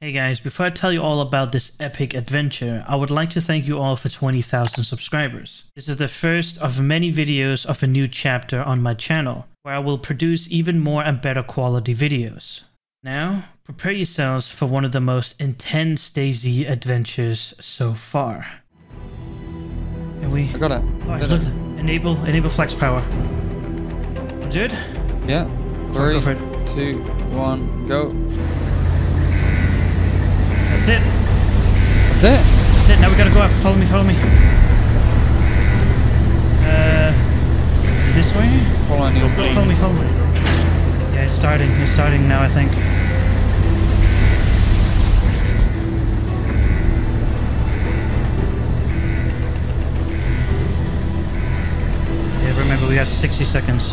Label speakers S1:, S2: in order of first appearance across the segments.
S1: Hey guys, before I tell you all about this epic adventure, I would like to thank you all for 20,000 subscribers. This is the first of many videos of a new chapter on my channel, where I will produce even more and better quality videos. Now, prepare yourselves for one of the most intense DayZ adventures so far. And we...
S2: I got it.
S1: Oh,
S2: Did
S1: look,
S2: it.
S1: enable, enable flex power. Dude?
S2: Yeah. Three,
S1: go for
S2: two, one, go.
S1: That's it.
S2: That's it.
S1: That's it. Now we gotta go up. Follow me, follow me. Uh, this way?
S2: Following your
S1: Follow, follow me, follow me. Yeah, it's starting. It's starting now, I think. Yeah, remember we have 60 seconds.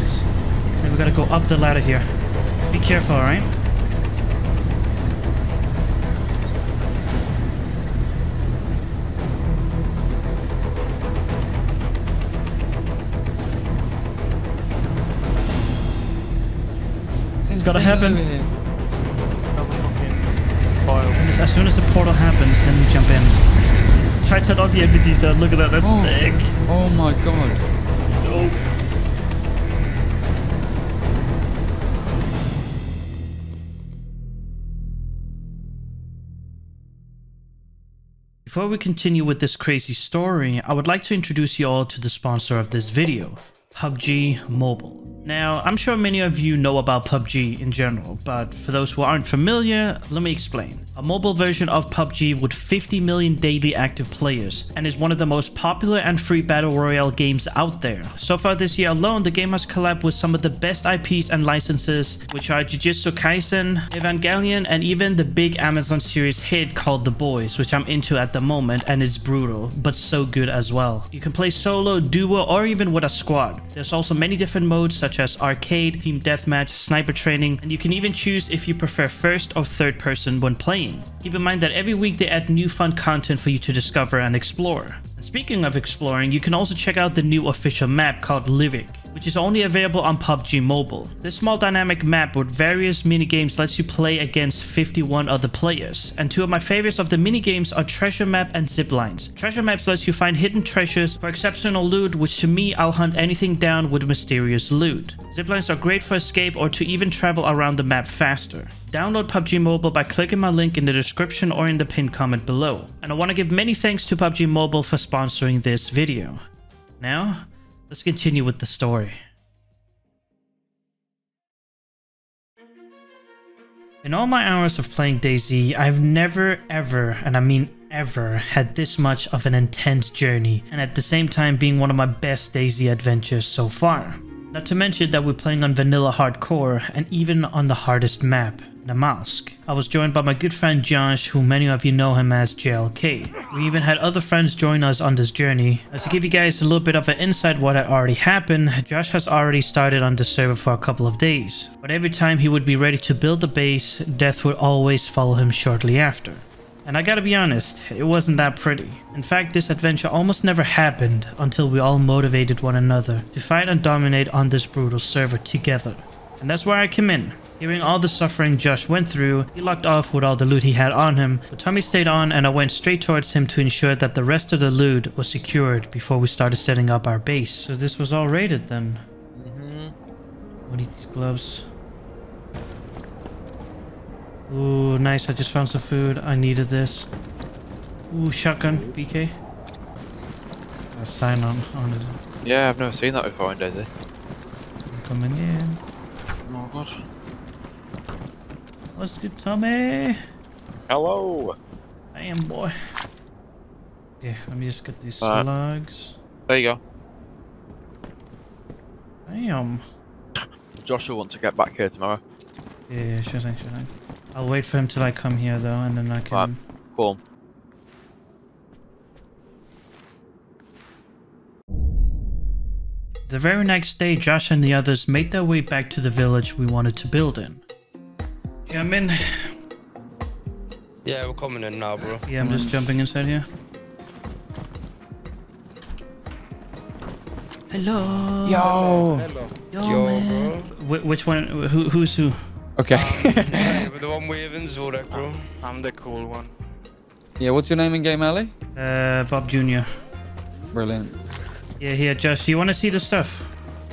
S1: And we gotta go up the ladder here. Be careful, alright? Gotta happen. as- as soon as the portal happens, then we jump in. Try to turn off the NPCs though. Look at that. That's
S2: Oh.
S1: sick.
S2: Oh my god.
S1: Before we continue with this crazy story, I would like to introduce you all to the sponsor of this video, PUBG Mobile. Now, I'm sure many of you know about PUBG in general, but for those who aren't familiar, let me explain. A mobile version of PUBG with 50 million daily active players and is one of the most popular and free battle royale games out there. So far this year alone, the game has collabed with some of the best IPs and licenses, which are Jujutsu Kaisen, Evangelion, and even the big Amazon series hit called The Boys, which I'm into at the moment and is brutal, but so good as well. You can play solo, duo, or even with a squad. There's also many different modes such as arcade, team deathmatch, sniper training, and you can even choose if you prefer first or third person when playing. Keep in mind that every week they add new fun content for you to discover and explore. And speaking of exploring, you can also check out the new official map called Livik, which is only available on PUBG Mobile. This small dynamic map with various minigames lets you play against 51 other players. And two of my favorites of the minigames are Treasure Map and Ziplines. Treasure Maps lets you find hidden treasures for exceptional loot, which to me, I'll hunt anything down with mysterious loot. Ziplines are great for escape or to even travel around the map faster. Download PUBG Mobile by clicking my link in the description or in the pinned comment below. And I want to give many thanks to PUBG Mobile for sponsoring this video. Now, let's continue with the story. In all my hours of playing DayZ, I've never ever, and I mean ever, had this much of an intense journey, and at the same time being one of my best DayZ adventures so far. Not to mention that we're playing on vanilla hardcore, and even on the hardest map, Namalsk. I was joined by my good friend Josh, who many of you know him as JLK. We even had other friends join us on this journey. Uh, to give you guys a little bit of an insight what had already happened, Josh has already started on the server for a couple of days. But every time he would be ready to build the base, death would always follow him shortly after. And I gotta be honest, it wasn't that pretty. In fact, this adventure almost never happened until we all motivated one another to fight and dominate on this brutal server together. And that's where I come in. Hearing all the suffering Josh went through, he locked off with all the loot he had on him, but Tommy stayed on and I went straight towards him to ensure that the rest of the loot was secured before we started setting up our base. So this was all raided then. We need these gloves. Ooh, nice. I just found some food. I needed this. Ooh, shotgun. BK. A sign on, on it.
S3: Yeah, I've never seen that before in.
S1: I'm coming in.
S3: God.
S1: What's good, Tommy?
S3: Hello!
S1: Damn, boy. Okay, let me just get these
S3: Alright.
S1: slugs.
S3: There you go.
S1: Damn.
S3: Josh will want to get back here tomorrow.
S1: Yeah, yeah, sure thing, sure thing. I'll wait for him till I come here though, and then I can.
S3: Right. Cool.
S1: The very next day, Josh and the others made their way back to the village we wanted to build in. Yeah, I'm in.
S4: Yeah, we're coming in now, bro.
S1: Yeah, I'm just jumping inside here. Hello.
S2: Yo.
S4: Hello.
S1: Yo,
S4: Yo,
S1: man. Wh- which one? Who, who's who?
S2: Okay.
S4: Hey, but the one waving Zorak, bro.
S5: I'm the cool one.
S2: yeah, what's your name in game, Ali?
S1: Uh, Bob Jr.
S2: Brilliant.
S1: Yeah, here, Josh. You want to see the stuff?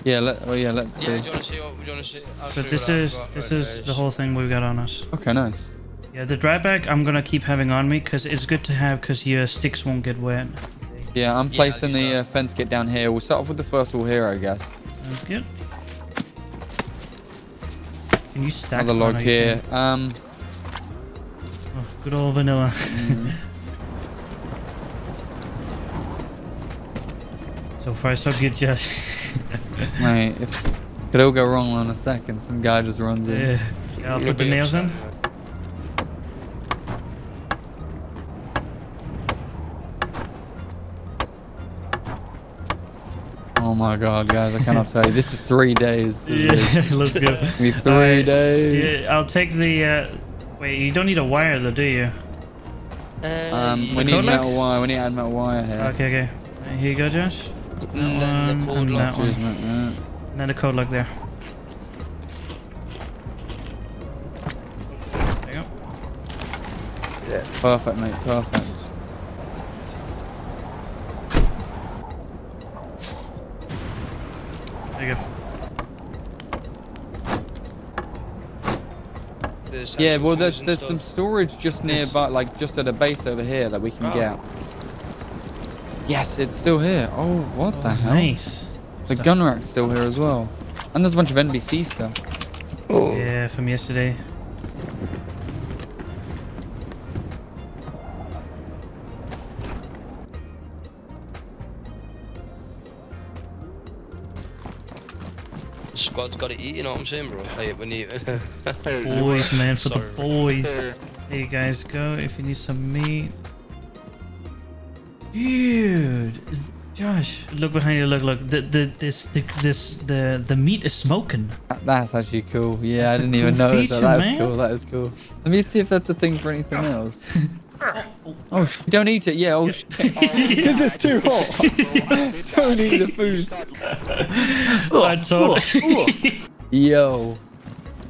S2: Yeah, let, oh yeah, let's
S4: Yeah,
S2: see.
S4: do you wanna see what, do you wanna see? I'll
S1: But this is this is
S4: there.
S1: the whole thing we've got on us.
S2: Okay, nice.
S1: Yeah, the dry bag I'm gonna keep having on me because it's good to have because your sticks won't get wet.
S2: Yeah, I'm placing
S4: these
S2: the uh, fence kit down here. We'll start off with the first wall here, I guess.
S1: Sounds good. Can you stack
S2: Another log here. Um,
S1: Oh, good old vanilla.
S2: mm,
S1: so far, so good, Josh.
S2: mate, if could all go wrong in a second. Some guy just runs in.
S1: yeah. yeah, I'll put the nails in.
S2: Oh my god, guys, I cannot tell you. This is three days.
S1: Yeah, let's go.
S2: We three
S1: Alright,
S2: days.
S1: Yeah, I'll take the. Uh, wait, you don't need a wire though, do you?
S4: Uh,
S2: Um, we need metal wire. We need to add metal wire here.
S1: Okay, okay. Here you go, Josh.
S4: And then
S1: one
S4: the code
S1: and
S4: lock.
S1: that one.
S2: Cheers, mate, yeah.
S1: And then the code lock there. There you go.
S2: Perfect, mate. Perfect.
S1: There you go.
S4: There's
S2: Yeah, well, there's there's some storage just nearby, like just at a base over here that we can
S4: Oh.
S2: get. Yes, it's still here. Oh, what the
S1: Oh,
S2: hell?
S1: Nice.
S2: The gun rack's still here as well. And there's a bunch of NBC stuff.
S4: Oh.
S1: Yeah, from yesterday.
S4: The squad's got to eat, you know what I'm saying, bro? Like, when you...
S1: Boys, man, for the boys.
S5: Here.
S1: There you guys go. If you need some meat. Dude, Josh, look behind you. Look, look. The the this the this the the meat is smoking.
S2: That's actually cool. Yeah,
S1: That's
S2: I
S1: a
S2: didn't even
S1: cool
S2: notice
S1: feature,
S2: that. That is cool. That is cool. Let me see if that's a thing for anything oh. else. Oh, sh- don't eat it. Yeah, oh, sh- because it's too hot. don't eat the food.
S1: I told.
S2: Yo,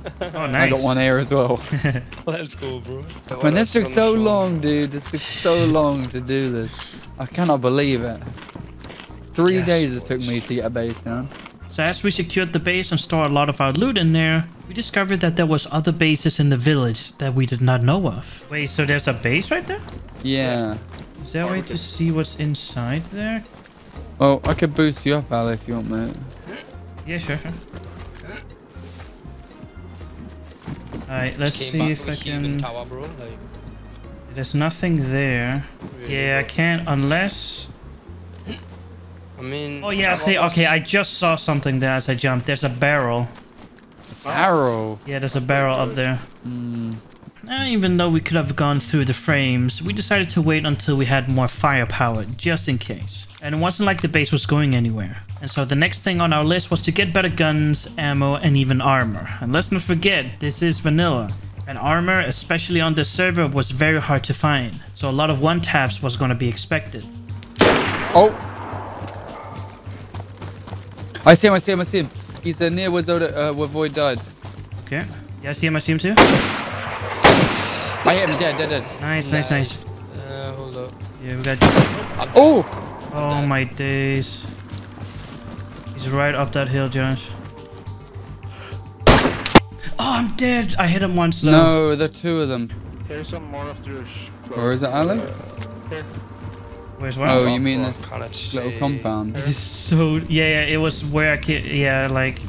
S1: oh, nice.
S2: I got one here as well.
S4: Let's go, bro. Oh,
S2: Man, this took so
S4: show.
S2: long, dude. This took so long to do this. I cannot believe it. Three
S4: Yes,
S2: days it took me to get a base down.
S1: So as we secured the base and stored a lot of our loot in there, we discovered that there was other bases in the village that we did not know of. Wait, so there's a base right there?
S2: Yeah.
S1: Is there a way to see what's inside there?
S2: Well, I could boost you up, Ali, if you want, mate.
S1: Yeah, sure, sure. Alright, let's
S4: Came
S1: see if
S4: from
S1: I
S4: a heaving
S1: can...
S4: Tower, bro. Like,
S1: There's nothing there.
S4: really,
S1: Yeah, I can't unless...
S4: I mean...
S1: Oh yeah, I see. Okay, I just saw something there as I jumped. There's a barrel.
S2: Barrel.
S1: Yeah, there's a barrel up there.
S2: Hmm.
S1: And even though we could have gone through the frames, we decided to wait until we had more firepower, just in case. And it wasn't like the base was going anywhere. And so the next thing on our list was to get better guns, ammo, and even armor. And let's not forget, this is vanilla. And armor, especially on this server, was very hard to find. So a lot of one-taps was going to be expected.
S2: Oh! I see him, I see him, I see him. He's uh, near where, Zoda, uh, where Void died.
S1: Okay. Yeah, I see him, I see him too.
S2: I hit him, dead, dead, dead.
S1: Nice, nice, nice.
S4: Uh, hold up.
S1: Yeah, we got...
S2: Oh!
S1: Oh my days. He's right up that hill, Josh. Oh, I'm dead. I hit him once though.
S2: No, there are two of them.
S5: Here's some more of your.
S2: Where is it Alan?
S1: Where's one?
S2: Oh, you mean
S4: Bro,
S2: this little
S4: say.
S2: compound?
S1: It is so yeah, yeah. It was where I can yeah, like,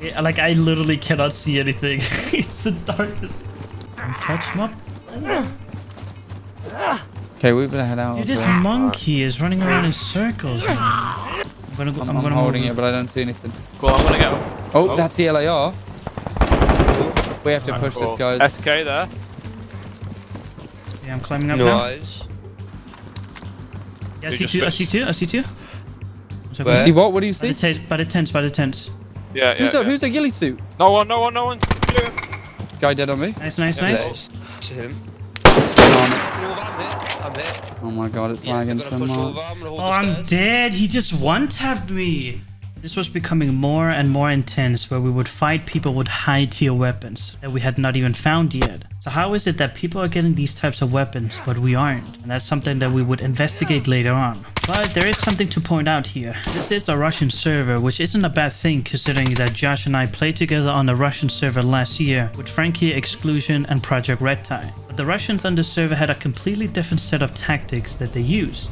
S1: yeah, like I literally cannot see anything. it's the darkest. Touch him up.
S2: Okay, we better head out.
S1: Dude, this
S2: here.
S1: monkey is running around in circles. Man. I'm gonna go. I'm,
S2: I'm, I'm
S1: gonna
S2: holding
S1: move
S2: it, but I don't see anything.
S3: Cool, I'm gonna go.
S2: Oh,
S3: Oh.
S2: that's the LAR. We have to push
S3: cool.
S2: this, guys.
S3: SK there.
S1: Yeah, I'm climbing up now.
S4: Nice.
S1: Yeah, I see two. I see two. I see two. So
S4: Where?
S2: You see what? What do you
S1: By
S2: see?
S1: the, tent, by the tents, by the tents.
S3: Yeah, yeah.
S2: Who's up? Who's a ghillie suit?
S3: No one, no one, no one.
S2: Guy dead on me.
S1: Nice, nice,
S3: Yeah,
S1: nice.
S4: Nice. To him.
S2: Come on.
S4: Come over, I'm hit. I'm hit.
S2: Oh my god, it's
S4: Yeah,
S2: lagging oh,
S4: I'm
S2: so much.
S4: over. I'm
S1: Oh, I'm dead. He just one tapped me. This was becoming more and more intense where we would fight people with high tier weapons that we had not even found yet. So how is it that people are getting these types of weapons but we aren't? And that's something that we would investigate later on. But there is something to point out here. This is a Russian server, which isn't a bad thing considering that Josh and I played together on a Russian server last year with Frankie Exclusion and Project Red Tie. But the Russians on the server had a completely different set of tactics that they used.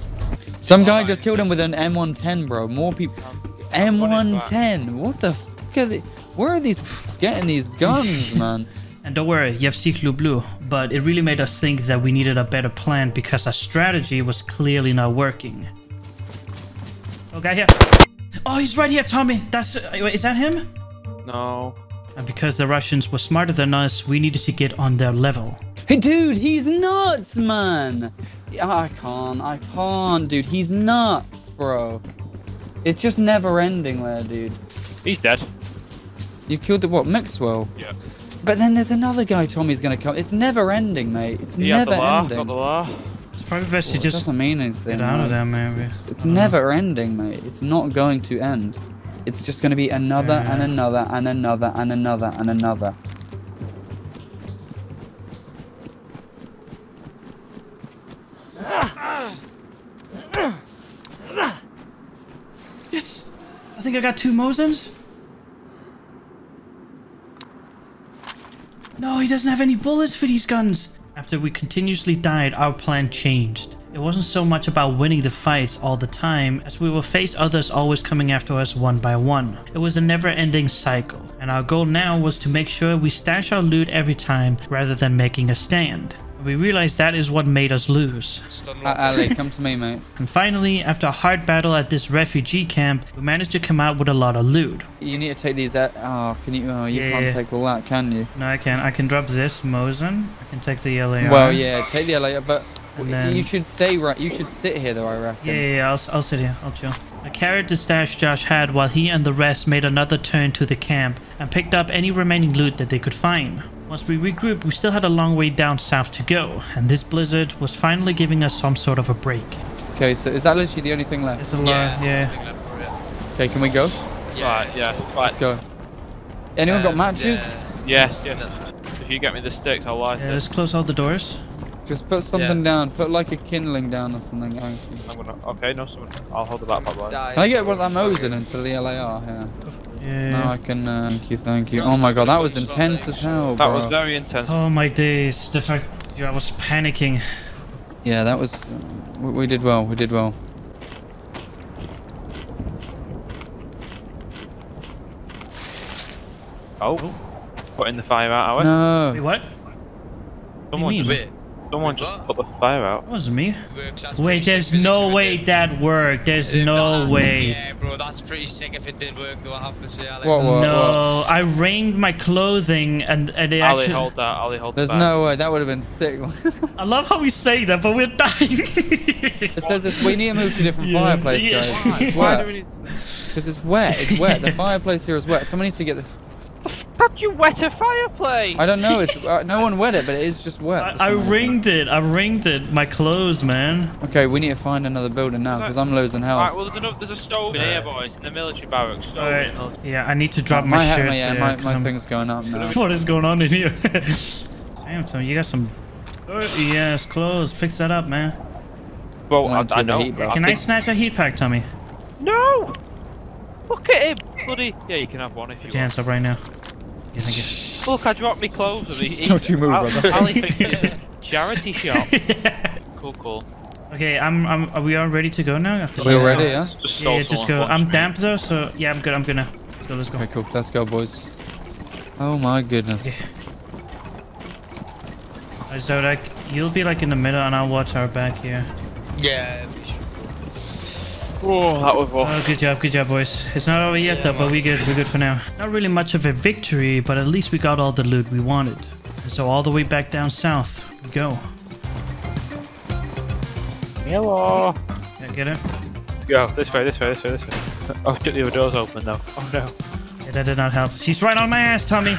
S2: Some guy just killed him with an M110, bro. More people. M110. What the fuck are they? Where are these getting these guns, man?
S1: And don't worry, you have Ciclo Blue, but it really made us think that we needed a better plan because our strategy was clearly not working. Oh, guy here. Oh, he's right here, Tommy. That's uh, wait, is that him?
S3: No.
S1: And because the Russians were smarter than us, we needed to get on their level.
S2: Hey, dude, he's nuts, man. I can't. I can't, dude. He's nuts, bro. It's just never ending there, dude.
S3: He's dead.
S2: You killed the what, Maxwell?
S3: Yeah.
S2: But then there's another guy Tommy's gonna come. It's never ending, mate. It's
S3: He had
S2: never
S3: the law.
S2: ending.
S3: Got the law.
S1: Probably best
S2: Well, it
S1: just
S2: doesn't mean anything.
S1: get out of there, maybe.
S2: It's, it's
S1: don't know.
S2: never ending, mate. It's not going to end. It's just going to be another and
S1: Yeah.
S2: another and another and another and another.
S1: Yes! I think I got two Mosins. No, he doesn't have any bullets for these guns. After we continuously died, our plan changed. It wasn't so much about winning the fights all the time, as we will face others always coming after us one by one. It was a never-ending cycle, and our goal now was to make sure we stash our loot every time rather than making a stand. We realized that is what made us lose.
S2: Uh, Ali, come to me, mate.
S1: And finally, after a hard battle at this refugee camp, we managed to come out with a lot of loot.
S2: You need to take these out. Oh, can you? Oh, you
S1: Yeah,
S2: can't
S1: yeah.
S2: take all that, can you?
S1: No, I can. I can drop this Mosin. I can take the LAR.
S2: Well, yeah, take the later, but
S1: then-
S2: you should stay right. You should sit here, though. I reckon.
S1: Yeah, yeah, yeah. I'll, I'll sit here. I'll chill. I carried the stash Josh had while he and the rest made another turn to the camp and picked up any remaining loot that they could find. Once we regrouped, we still had a long way down south to go, and this blizzard was finally giving us some sort of a break.
S2: Okay, so is that literally the only thing left?
S1: There's a lot,
S4: Yeah.
S1: yeah.
S4: nothing left for it.
S2: Okay, can we go?
S3: Right, yeah.
S2: Let's go. Anyone got
S4: Um,
S2: matches?
S3: Yes, yes. If you get me the sticks, I'll light
S1: yeah.
S3: it.
S1: Let's close all the doors.
S2: Just put something down. Put like a kindling down or something.
S3: I'm gonna. Okay, no, someone. I'll hold the backpack line.
S4: Die.
S2: Can I get one of that Mosin into the LAR? Yeah.
S1: Yeah.
S2: No, I can. Uh, thank you, thank you. Oh my god, that was intense as hell,
S3: That
S2: bro.
S3: was very intense.
S1: Oh my days. The fact yeah, I was panicking.
S2: Yeah, that was. Uh, we, we did well. We did well.
S3: Oh. Putting the fire out, are we?
S2: No.
S1: Wait, what?
S3: Someone
S1: mean?
S3: just,
S4: Wait,
S3: someone
S4: wait,
S3: just put the fire out.
S1: That wasn't me. Wait, there's no way that worked. There's
S4: If
S1: no way.
S4: Yeah, bro, that's pretty sick if it did work, though, I have to say. I like
S2: What,
S4: that.
S2: what?
S1: No, I ringed my clothing and, and it
S3: Ali,
S1: actually.
S3: hold that. Ali, hold that.
S2: There's
S3: the
S2: no way. That would have been sick.
S1: I love how we say that, but we're dying.
S2: it says this. We need to move to a different
S1: Yeah.
S2: fireplace,
S1: Yeah.
S2: guys. It's
S3: Why do
S2: wet.
S3: we need
S2: Because it's wet. It's wet. The fireplace here is wet. Someone needs to get the.
S3: How'd you wet a fireplace?
S2: I don't know. It's uh, no one wet it, but it is just wet.
S1: I, I ringed it. I ringed it. My clothes, man.
S2: Okay, we need to find another building now because I'm losing health.
S3: Right, well, there's, another, there's a stove in here, boys, in the military barracks. Stove
S1: Alright.
S3: in
S1: Yeah, I need to drop
S2: my
S1: my, shirt.
S2: my, yeah,
S1: there,
S2: my,
S1: 'cause
S2: my
S1: I'm-
S2: thing's going up now.
S1: What is going on in here? Damn, Tom, you got some. Yes, clothes. Fix that up, man.
S3: Well, I,
S2: One to
S3: I know.
S2: heat.
S1: Can I
S3: think-
S1: snatch a heat pack, Tommy?
S3: No! Look at him! Bloody. Yeah, you can have one if you
S1: Put your hands up right now. Yeah.
S3: Look, I dropped my clothes. Of it.
S2: Don't you move,
S3: Ali-
S2: brother.
S3: Ali thinks it's a charity shop. Cool, cool.
S1: Okay, I'm. I'm. Are we all ready to go now? After
S2: We all
S1: that?
S2: ready, yeah?
S3: Just
S1: Yeah, yeah, just go. I'm damp though, so yeah, I'm good. I'm gonna. Let's go. Let's go.
S2: Okay, cool. Let's go, boys. Oh my goodness.
S1: Zodak, you'll be like in the middle, and I'll watch our back here.
S4: Yeah, we should.
S3: Oh, that was rough.
S1: Oh, good job, good job, boys. It's not over yet
S4: Yeah,
S1: though, but
S4: man.
S1: we good. We're good for now. Not really much of a victory, but at least we got all the loot we wanted. And so all the way back down south we go.
S3: Hello.
S1: Yeah, get it?
S3: Go this way, this way, this way, this way. Oh, shit, the other door's open though. Oh no.
S1: Yeah, that did not help. She's right on my ass, Tommy.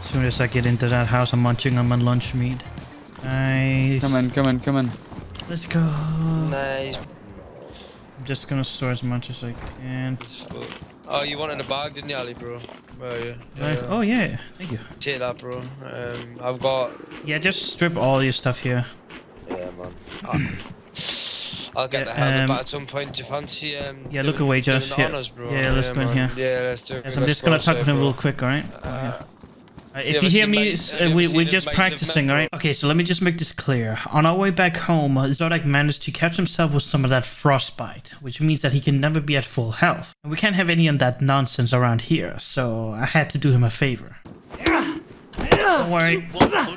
S1: As soon as I get into that house, I'm munching on my lunch meat. Nice.
S2: Come in, come in, come in.
S1: Let's go.
S4: Nice.
S1: I'm just gonna store as much as I can.
S4: Oh, you wanted a bag, didn't you, Ali, bro? Where are you?
S1: Uh, oh yeah, thank you.
S4: Take that, bro. Um, I've got.
S1: Yeah, just strip all your stuff here.
S4: Yeah, man. I- I'll get
S1: Yeah,
S4: the helmet
S1: um,
S4: back at some point. Do you fancy? Um,
S1: Yeah, look away,
S4: doing
S1: Josh. Yeah.
S4: honours, bro?
S1: Yeah, let's go in
S4: man.
S1: here.
S4: Yeah, let's do it.
S1: Yes, I'm just gonna talk
S4: outside,
S1: with him real quick, alright?
S4: Uh, you
S1: if
S4: ever
S1: you hear me,
S4: Mice-
S1: uh, we, we're just practicing,
S4: Men,
S1: alright? Okay, so let me just make this clear. On our way back home, uh, Zodak managed to catch himself with some of that frostbite, which means that he can never be at full health. And we can't have any of that nonsense around here, so I had to do him a favor. Don't worry.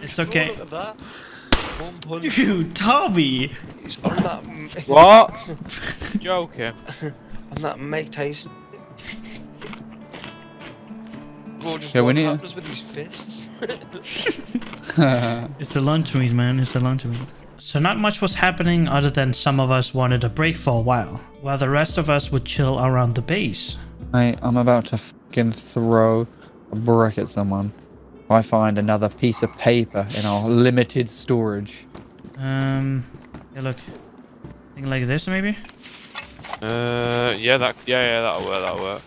S1: It's okay.
S4: Look at that. One punch.
S1: Dude, Tommy!
S4: He's on that.
S3: What? Joking.
S4: on that Mike Tyson. Bro, just
S2: Yeah, we
S4: one
S2: need-
S4: tapped us with his fists.
S1: It's the lunch meat, man. It's the lunch meat. So not much was happening other than some of us wanted a break for a while, while the rest of us would chill around the base.
S2: Mate, I'm about to fucking throw a brick at someone. If I find another piece of paper in our limited storage.
S1: Um, yeah, look. Thing like this, maybe?
S3: Uh, yeah, that, yeah, yeah, that'll work, that'll work.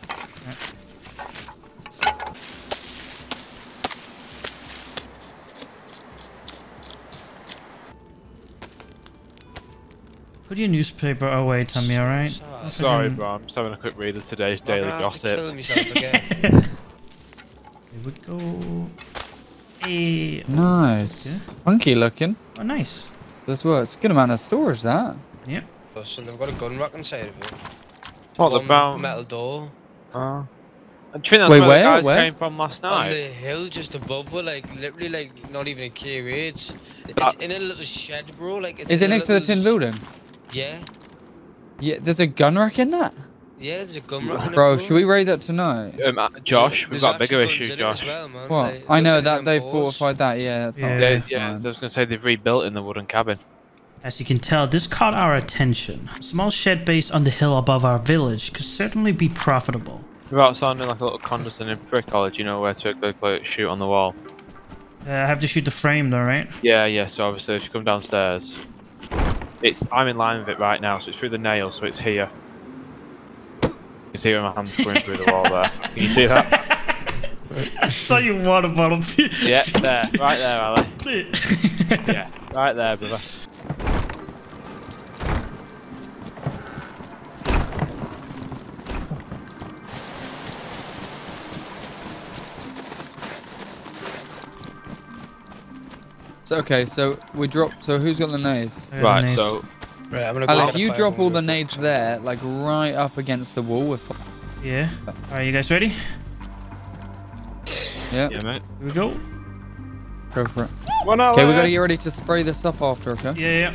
S1: Put your newspaper away, Tommy, alright?
S4: Sad.
S3: Sorry, bro, I'm just having a quick read of today's
S4: I'm
S3: daily
S4: gonna have to
S3: gossip.
S4: kill myself again.
S1: Here we go. Hey.
S2: Nice. Funky looking.
S1: Oh, nice.
S2: This works. Good amount of storage, that.
S1: Yep.
S4: so they've got a gun rack inside of it.
S3: What, the
S4: One
S3: bound?
S4: metal door.
S3: Oh. Do you that's
S2: Wait,
S3: where,
S2: where?
S3: the guys
S2: Where?
S3: came from last
S4: On the hill just above, we're like literally like not even a KH. It's, uh, it's in a little shed, bro. Like it's
S2: Is it next to the tin building?
S4: Yeah,
S2: Yeah, there's a gun rack in that?
S4: yeah. There's a gun rack. in
S2: Bro, should we raid that tonight?
S3: Um, uh, Josh, we've
S4: There's
S3: got a bigger
S4: actually guns
S3: issue,
S4: in it as
S3: Josh.
S4: Well, man.
S2: Well,
S4: like,
S2: I know
S4: like
S2: that they
S4: M4s.
S2: fortified that, yeah. That's
S1: Yeah.
S2: not
S3: Yeah, yeah, I was gonna say they've rebuilt in the wooden cabin.
S1: As you can tell, this caught our attention. A small shed base on the hill above our village could certainly be profitable.
S3: Without sounding like a little condescending prick, college, you know where to go like, shoot on the wall.
S1: Uh, I have to shoot the frame though, right?
S3: Yeah, yeah. So obviously, if you come downstairs, it's I'm in line with it right now, so it's through the nail, so it's here. You can see where my hand's going through the wall there. Can you see that?
S1: I saw your water bottle.
S3: Yeah, there, right there, Ali. Yeah, right there, brother.
S2: So, okay, so we drop. So who's got the nades?
S3: Right,
S1: nades.
S3: so
S4: Right, I'm gonna go.
S2: Alec,
S4: get
S2: you drop all the nades
S4: quick.
S2: there, like right up against the wall with.
S1: Yeah. Alright, you guys ready?
S2: Yeah,
S3: yeah, mate.
S1: Here we go.
S2: go for it.
S3: One out
S2: Okay, we gotta get ready to spray this stuff after, okay?
S1: Yeah, yeah.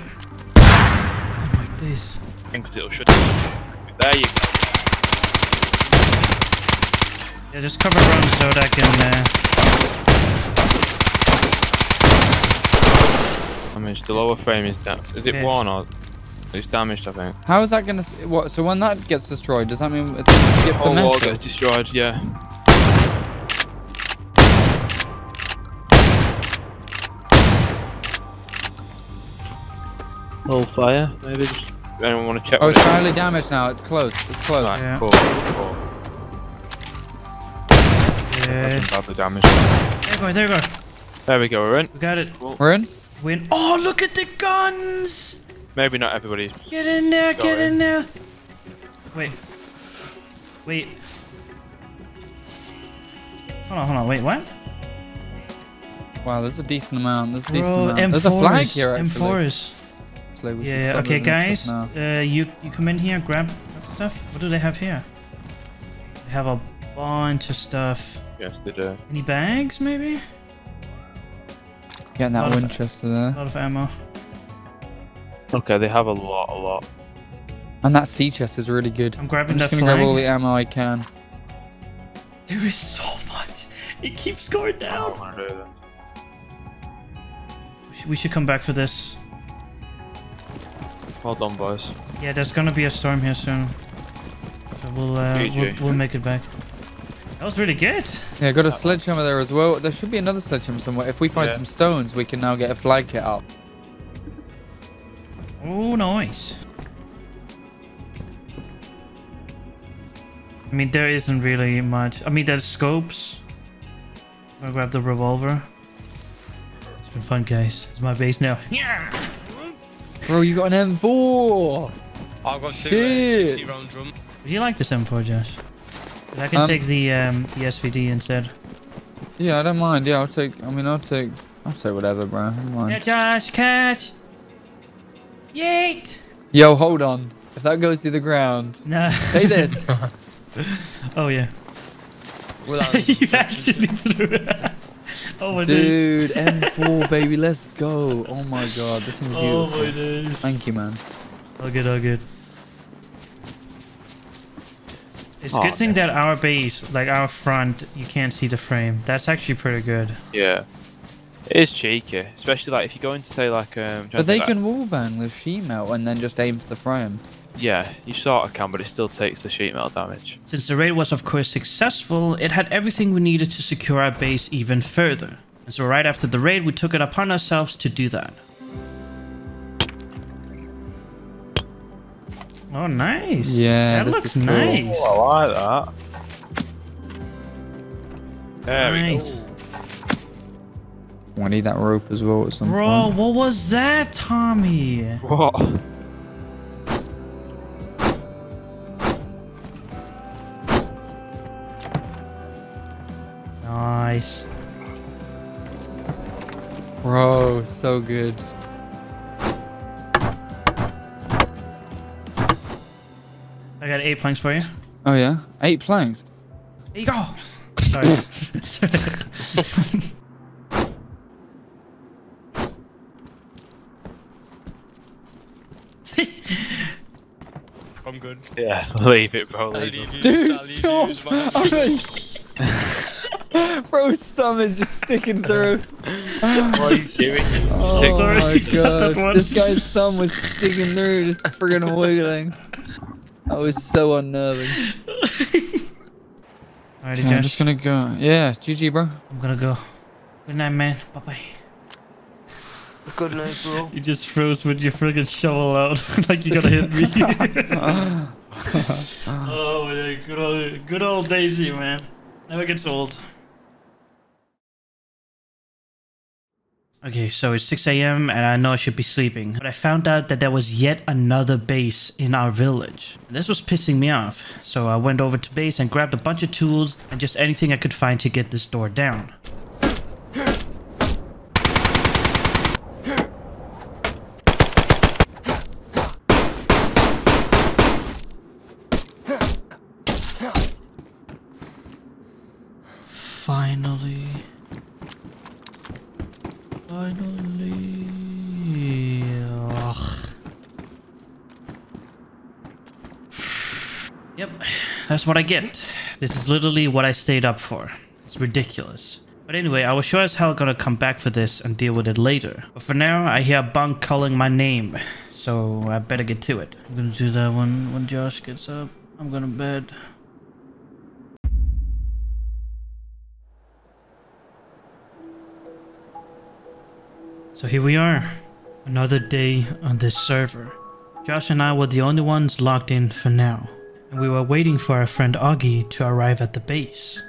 S1: Oh my days.
S3: Because it'll shut. There you go.
S1: Yeah, just cover around Zodak and uh,
S3: Damage. The lower frame is down. Is it
S1: Yeah.
S3: worn or? It's damaged, I think.
S2: How is that gonna? s- What? So when that gets destroyed, does that mean it's gonna skip the
S3: Whole wall gets destroyed. Yeah. Whole fire. Maybe just. Anyone want to check?
S2: Oh, it's
S3: it is?
S2: highly damaged now. It's close. It's close.
S3: Right,
S1: Yeah.
S3: cool, cool.
S1: yeah.
S3: Badly damaged.
S1: There you go, there you go.
S3: There we go, we're in.
S1: We got it.
S2: We're in.
S1: Win. Oh, look at the guns!
S3: Maybe not everybody's.
S1: Get in there,
S3: Go
S1: get
S3: in.
S1: in there. Wait. Wait. Hold on, hold on. Wait, what?
S2: Wow, there's a decent amount. There's a decent
S1: Bro,
S2: amount.
S1: M4s.
S2: There's a flag here actually.
S1: M4s.
S2: Actually, we
S1: Yeah, yeah. Okay, guys. Uh, you you come in here, grab, grab stuff. What do they have here? They have a bunch of stuff.
S3: Yes, they do.
S1: Any bags, maybe?
S2: Getting
S1: lot
S2: that
S1: of-
S2: Winchester
S1: A
S2: there.
S1: lot of ammo.
S3: Okay, they have a lot, a lot.
S2: And that sea chest is really good.
S1: I'm grabbing
S2: I'm just
S1: that
S2: gonna
S1: flag.
S2: grab all the ammo I can.
S1: There is so much. It keeps going down.
S3: don't want to do them.
S1: We should- We should come back for this.
S3: Well done, boys.
S1: Yeah, there's gonna be a storm here soon. So we'll uh, we'll, we'll make it back. That was really good.
S2: Yeah, got a sledgehammer there as well. There should be another sledgehammer somewhere. If we find
S3: Yeah.
S2: some stones, we can now get a flag kit up.
S1: Oh, nice. I mean, there isn't really much. I mean, there's scopes. I'm gonna grab the revolver. It's been fun, guys. It's my base now. Yeah.
S2: Bro, you got an M4.
S4: I've got two uh, 60 round drum.
S1: Would you like this M4, Josh? 'Cause I can
S2: Um,
S1: take the um the SVD instead.
S2: Yeah, I don't mind. Yeah, I'll take. I mean, I'll take. I'll take whatever, bro. I don't mind.
S1: Yeah, Josh, catch. Yeet.
S2: Yo, hold on. If that goes through the ground,
S1: No.
S2: say this.
S1: oh yeah.
S4: Without
S1: you actually threw it. oh my
S2: Dude,
S1: days.
S2: M4, baby, let's go. Oh my god, this thing's
S1: Oh
S2: beautiful.
S1: my days.
S2: Thank you, man.
S1: All good, all good. It's a
S3: Aw,
S1: good thing that our base, like our front, you can't see the frame. That's actually pretty good.
S3: Yeah. It is cheeky, especially like if you go into say like um.
S2: But they
S3: like,
S2: can wallbang with sheet metal and then just aim for the frame.
S3: Yeah, you sort of can, but it still takes the sheet metal damage.
S1: Since the raid was of course successful, it had everything we needed to secure our base even further. And so right after the raid, we took it upon ourselves to do that. Oh, nice.
S2: Yeah,
S1: that
S2: this
S1: looks
S2: is cool.
S1: nice.
S3: Oh, I like that. There
S1: Nice.
S3: we go.
S2: I need that rope as well at some
S1: Bro,
S2: point.
S1: what was that, Tommy?
S3: What?
S1: Nice.
S2: Bro, so good.
S1: Got eight planks for you.
S2: Oh yeah, eight planks.
S1: There you go. Sorry.
S4: I'm good.
S3: Yeah, leave it, bro. Leave
S4: leave
S3: it.
S4: you.
S2: Dude, stop!
S4: yous, man.
S2: I mean, Bro's thumb is just sticking through.
S3: What are you doing?
S2: Oh
S3: Sick.
S1: Sorry.
S2: my
S1: Cut
S2: god, this guy's thumb was sticking through, just friggin' wiggling. That was so unnerving.
S1: Alrighty,
S2: Okay, I'm just gonna go. Yeah, GG, bro.
S1: I'm gonna go. Good night, man. Bye bye.
S4: Good night, bro.
S1: You just froze with your friggin' shovel out, like you gotta hit me. oh, man, good old, good old DayZ, man. Never gets old. Okay, so it's 6 a.m. and I know I should be sleeping, but I found out that there was yet another base in our village. This was pissing me off, so I went over to base and grabbed a bunch of tools and just anything I could find to get this door down. Finally. Finally. Ugh. Yep, that's what I get. This is literally what I stayed up for. It's ridiculous. But anyway, I was sure as hell gonna come back for this and deal with it later. But for now, I hear Bunk calling my name, so I better get to it. I'm gonna do that when, when Josh gets up. I'm gonna bed. So here we are, another day on this server. Josh and I were the only ones logged in for now, and we were waiting for our friend Augie to arrive at the base.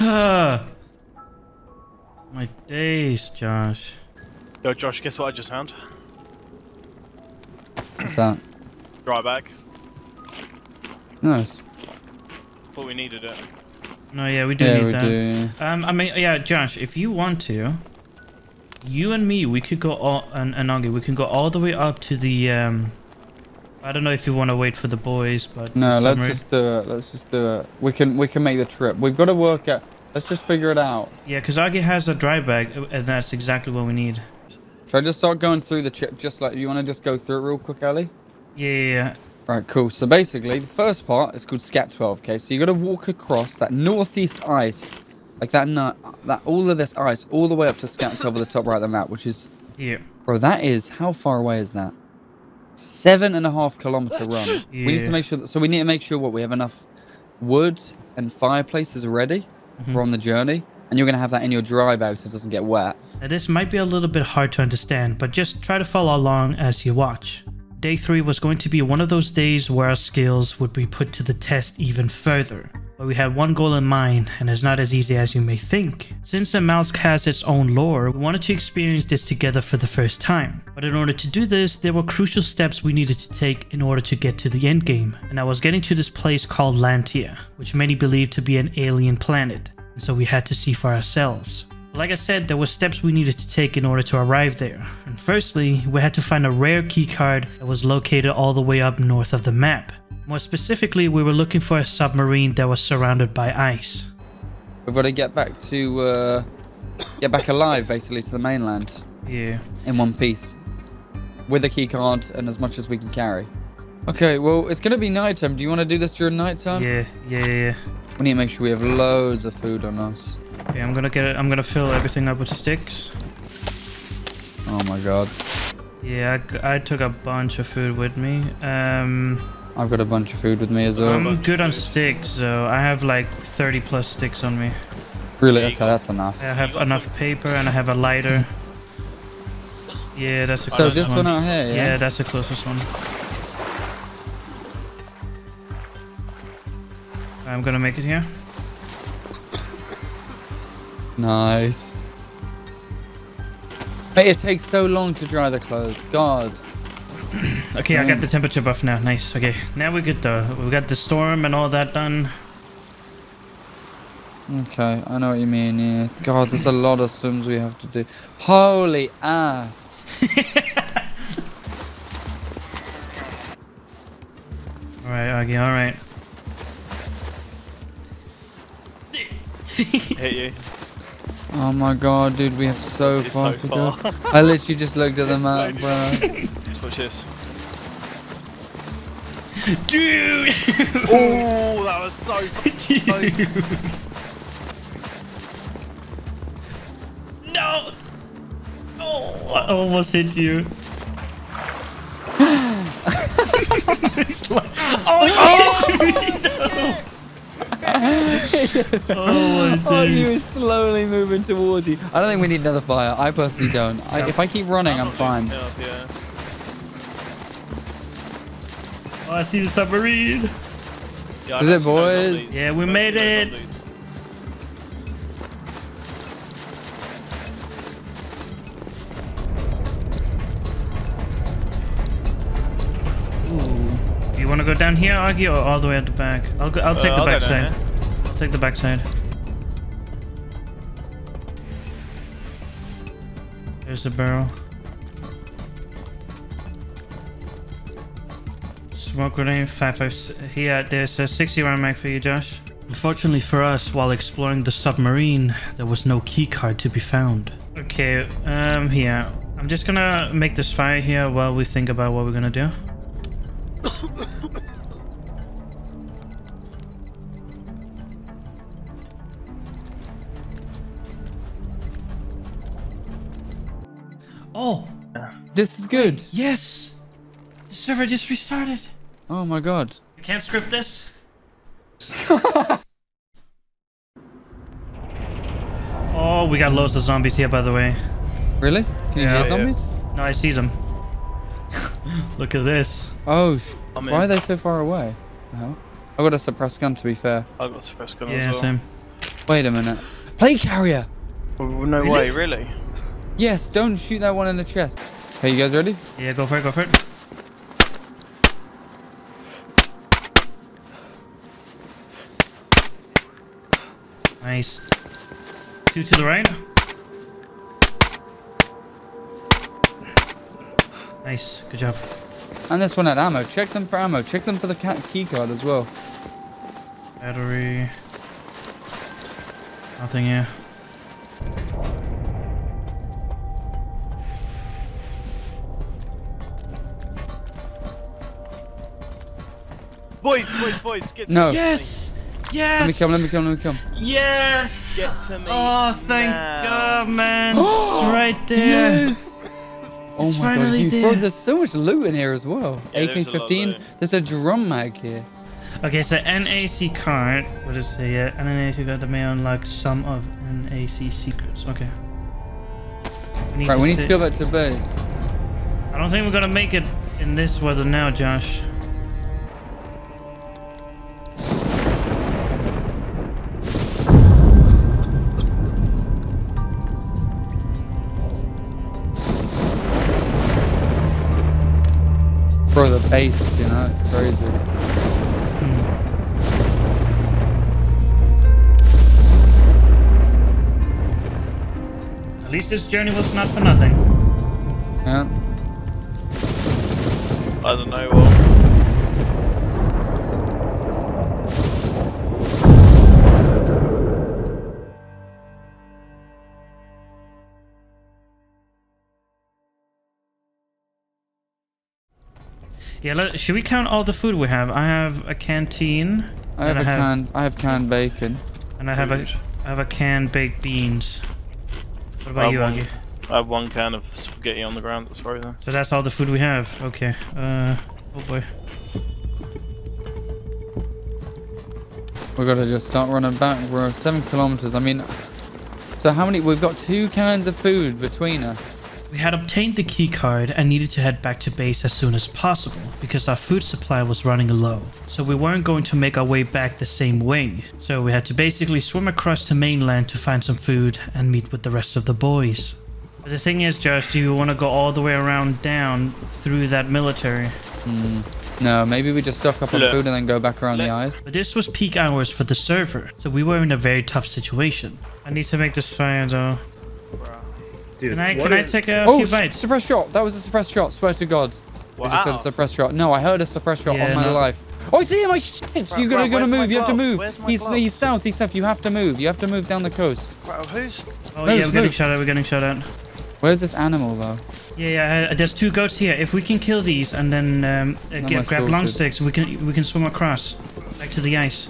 S1: Ah! My days, Josh.
S5: Yo, Josh, guess what I just found?
S2: What's that?
S5: Dry bag.
S2: Nice.
S5: Thought we needed it.
S1: No, yeah, we do
S2: Yeah,
S1: need
S2: we
S1: that.
S2: do.
S1: Um, I mean, yeah, Josh, if you want to, you and me, we could go all, and, and Augie, we can go all the way up to the, um, I don't know if you want to wait for the boys, but
S2: No, let's just do it. Let's just do it. We can we can make the trip. We've got to work out. Let's just figure it out.
S1: Yeah, because Augie has a dry bag, uh, and that's exactly what we need.
S2: Should I just start going through the trip? Just like you want to just go through it real quick, Ali?
S1: Yeah, yeah, yeah.
S2: Right, cool. So basically, the first part is called Scat 12. Okay, so you got to walk across that northeast ice, like that nut, that all of this ice, all the way up to Scat 12 at the top right of the map, which is,
S1: yeah.
S2: bro, that is how far away is that? Seven and a half kilometer run. We need to make sure. That, so we need to make sure what we have enough wood and fireplaces ready
S1: Mm-hmm.
S2: for on the journey. And you're going to have that in your dry bag so it doesn't get wet.
S1: Now, this might be a little bit hard to understand, but just try to follow along as you watch. Day 3 was going to be one of those days where our skills would be put to the test even further. But we had one goal in mind, and it's not as easy as you may think. Since the mouse has its own lore, we wanted to experience this together for the first time. But in order to do this, there were crucial steps we needed to take in order to get to the endgame. And I was getting to this place called Lantia, which many believe to be an alien planet. And so we had to see for ourselves. Like I said, there were steps we needed to take in order to arrive there. And firstly, we had to find a rare keycard that was located all the way up north of the map. More specifically, we were looking for a submarine that was surrounded by ice.
S2: We've got to get back to, uh, get back alive, basically, to the mainland
S1: Yeah.
S2: in one piece. With a key card and as much as we can carry. Okay, well, it's going to be nighttime. Do you want to do this during nighttime?
S1: Yeah, yeah, yeah.
S2: We need to make sure we have loads of food on us.
S1: Okay, I'm gonna get it. I'm gonna fill everything up with sticks.
S2: Oh my god.
S1: Yeah, I took a bunch of food with me. Um,
S2: I've got a bunch of food with me as well.
S1: I'm good on sticks, so I have like 30 plus sticks on me.
S2: really? Okay, that's enough.
S1: I have enough paper and I have a lighter. Yeah, that's the
S2: So
S1: closest
S2: this one out here,
S1: Yeah,
S2: yeah?
S1: that's the closest one. I'm gonna make it here.
S2: Nice. Hey, it takes so long to dry the clothes. God.
S1: Okay, I got the temperature buff now. Nice. Okay, now we're good though. We got the storm and all that done.
S2: Okay, I know what you mean, yeah. God, there's a lot of sims we have to do. Holy ass.
S1: All right, Augie. All right.
S5: Hit you.
S2: Oh my god, dude, we have so
S5: It's
S2: far
S5: so
S2: to
S5: far.
S2: go. I literally just looked at the map, bro.
S5: Let's watch this.
S1: Dude.
S5: Oh, that was so close.
S1: no. Oh, I almost hit you. It's like- oh, oh! no. Oh my
S2: Oh,
S1: days.
S2: you were slowly moving towards you. I don't think we need another fire. I personally don't. I, if I keep running, I'm
S5: not
S2: fine.
S5: losing yeah.
S1: Oh, I see the submarine.
S5: Yeah,
S2: is it, boys.
S1: Yeah, we made it.
S5: zombies.
S1: Ooh. You want to go down here, Augie, or all the way at the back? I'll go, I'll take
S5: Uh,
S1: the
S5: I'll go
S1: back
S5: down
S1: side. I'll take the back side. There's the barrel. Smoke grenade, 556. Here, there's a 60 round mag for you, Josh. Unfortunately for us, while exploring the submarine, there was no keycard to be found. Okay, um, here. I'm just gonna make this fire here while we think about what we're gonna do.
S2: This is good.
S1: yes! The server just restarted.
S2: Oh my god.
S1: I can't script this. oh, we got loads of zombies here, by the way.
S2: Really? Can you
S1: Yeah.
S2: hear
S1: Yeah.
S2: zombies?
S1: No, I see them. Look at this.
S2: Oh, sh- why are they so far away? The hell? I got a suppressed gun to be fair.
S5: I've got a suppressed gun as
S1: Yeah,
S5: well.
S1: same.
S2: Wait a minute. Play carrier!
S5: No
S1: Really?
S5: way, really?
S2: Yes, don't shoot that one in the chest. Hey, you guys ready?
S1: Yeah, go for it, go for it. Nice. Two to the right. Nice, good job.
S2: And this one had ammo. Check them for ammo. Check them for the key card as well.
S1: Battery. Nothing here.
S5: Boys, boys, boys, get to
S2: No.
S5: me.
S1: Yes! Yes!
S2: Let me come, let me come, let me come.
S1: Yes!
S5: Get to me.
S1: Oh, thank
S5: now.
S1: God, man. it's right there.
S2: Yes! Oh
S1: It's
S2: my god, you,
S1: there.
S2: bro, there's so much loot in here as well.
S5: Yeah, there's a
S2: AK-15.
S5: loot.
S2: There's a drum mag here.
S1: Okay, so NAC card. What is it here? NAC card that may unlock some of NAC secrets. Okay. We need
S2: Right,
S1: to
S2: we need to go back to base.
S1: I don't think we're gonna make it in this weather now, Josh.
S2: Bro, the base, you know, it's crazy.
S1: At least this journey was not for nothing.
S2: Yeah.
S5: I don't know what.
S1: Yeah, let, should we count all the food we have? I have a canteen.
S2: I have
S1: and
S2: a can. I have canned bacon.
S1: And I have a,
S5: Food.
S1: I have a canned baked beans. What about you,
S5: have
S1: Augie?
S5: I have one can of spaghetti on the ground. That's right there.
S1: So that's all the food we have. Okay. Uh, oh boy.
S2: We gotta just start running back. We're seven kilometers. I mean, so how many? We've got two cans of food between us.
S1: We had obtained the key card and needed to head back to base as soon as possible because our food supply was running low. So we weren't going to make our way back the same way. So we had to basically swim across to mainland to find some food and meet with the rest of the boys. But the thing is, Josh, do you want to go all the way around down through that military? Hmm.
S2: No, maybe we just stock up on
S5: Look.
S2: food and then go back around the ice.
S1: But this was peak hours for the server, so we were in a very tough situation. I need to make this fire though.
S6: Dude,
S1: Can I
S6: what
S1: can I take a
S2: Oh,
S1: few
S2: sh-
S1: bites?
S2: suppressed shot. That was a suppressed shot. Swear to God. I just heard a
S5: Wow.
S2: suppressed shot. No, I heard a suppressed shot
S1: Yeah,
S2: on my
S1: no.
S2: life. Oh, I see him. I shit.
S5: Bro,
S2: you
S5: bro,
S2: gotta, gotta move. You have to move. He's,
S5: gloves?
S2: he's south. He's south. You have to move. You have to move down the coast.
S5: Bro, who's?
S1: Oh
S2: Move,
S1: yeah, we're getting
S2: move.
S1: shot at. We're getting shot at.
S2: Where's this animal though?
S1: Yeah, yeah. Uh, there's two goats here. If we can kill these and then um, uh, get, grab long sticks, we can we can swim across back to the ice.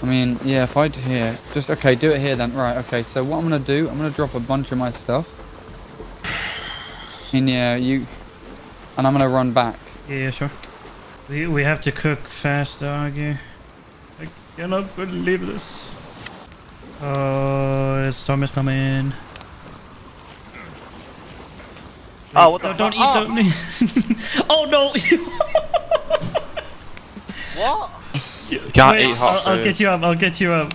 S2: I mean, yeah, if I do here, just okay, do it here then. Right, okay. So what I'm gonna do, I'm gonna drop a bunch of my stuff. And yeah, you, and I'm gonna run back.
S1: Yeah, yeah, sure. We we have to cook fast, doggy. I cannot believe this. Oh, the storm is coming.
S5: Oh, what the oh,
S1: Don't, don't ah! eat.
S5: fuck?
S1: Don't eat. oh no!
S5: What?
S3: You can't
S1: Wait,
S3: eat hot
S1: I'll, I'll get you up. I'll get you up.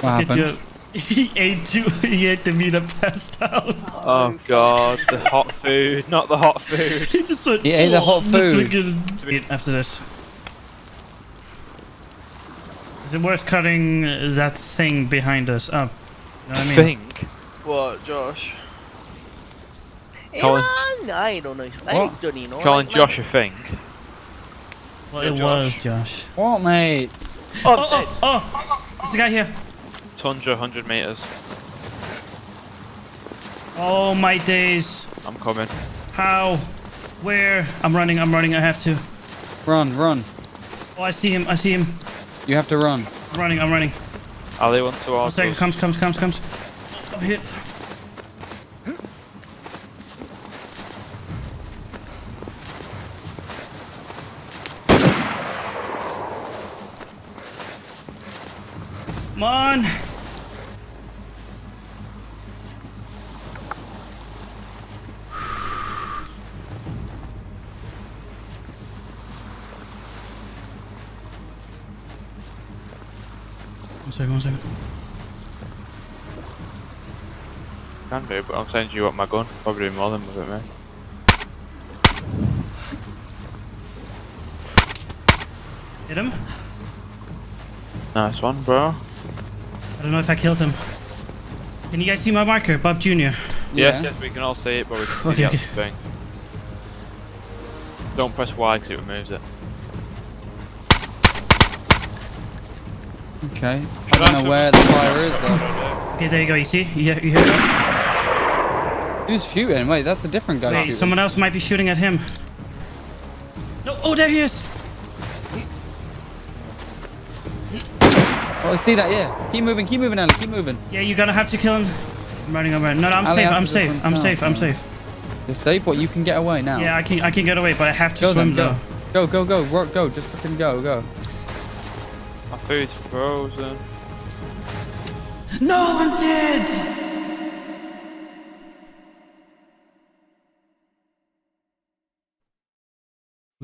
S2: What
S1: Get you
S2: happened?
S1: up. He ate two. He ate the meat and passed out.
S3: Oh god, the hot food, not the hot food.
S1: He just went.
S2: He ate the oh, hot
S1: "Oh," just
S2: food.
S1: after this. Is it worth cutting that thing behind us up? You know what I mean?
S3: Think.
S5: What, Josh?
S3: Colin-
S7: I don't know. I don't know.
S3: Calling Josh a think.
S1: Well, it
S5: Josh.
S1: was Josh.
S2: What, mate?
S5: Oh,
S1: Oh, oh, oh! There's a guy here.
S3: Tundra, 100 meters.
S1: Oh my days!
S3: I'm coming.
S1: How? Where? I'm running. I'm running. I have to.
S2: Run, run.
S1: Oh, I see him. I see him.
S2: You have to run.
S1: I'm running. I'm running.
S3: Ali one
S1: One
S3: towards
S1: second.
S3: us.
S1: Comes. Comes. Comes. Comes. I'm hit. Come on! One second, one second.
S3: Can do, but I'm sending you up my gun. Probably more than with it, mate.
S1: Hit him?
S3: Nice one, bro.
S1: I don't know if I killed him. Can you guys see my marker, Bob Jr.?
S2: Yeah.
S3: Yes, yes, we can all see it, but we can see
S1: Okay,
S3: the
S1: okay.
S3: thing. Don't press Y because it removes it.
S2: Okay. I don't know where the fire is though.
S1: Okay, there you go. You see? You, you hear that?
S2: Who's shooting? Wait, that's a different guy.
S1: Wait,
S2: shooting.
S1: someone else might be shooting at him. No, oh, there he is.
S2: Oh, I see that. Yeah. Keep moving. Keep moving, Ellie. Keep moving.
S1: Yeah, you're gonna have to kill him. I'm running, I'm running. No, no, I'm
S2: Ali
S1: safe. I'm
S2: to just
S1: safe. I'm safe. I'm safe.
S2: You're safe. What? You can get away now.
S1: Yeah, I can I can get away, but I have to
S2: Go
S1: swim
S2: then. Go.
S1: though.
S2: Go. Go. Go. Work. Go. Just fucking go. Go.
S3: My food's frozen.
S1: No, I'm dead.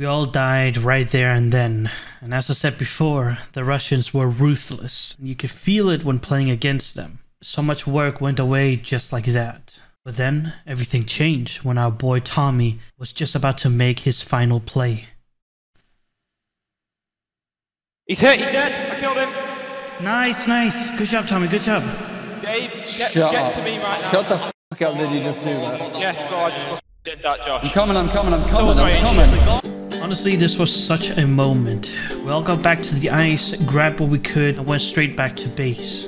S1: We all died right there and then. And as I said before, the Russians were ruthless. You could feel it when playing against them. So much work went away just like that. But then everything changed when our boy Tommy was just about to make his final play.
S3: He's hit. He's dead. I killed him.
S1: Nice, nice. Good job, Tommy. Good job.
S3: Dave, get,
S2: Shut
S3: get
S2: up.
S3: to me right now.
S2: Shut the fuck up. Did you just do that?
S3: Yes, bro. I just fucking did that, Josh.
S2: I'm coming. I'm coming. I'm coming. I'm coming.
S1: Honestly, this was such a moment. We all got back to the ice, grabbed what we could, and went straight back to base.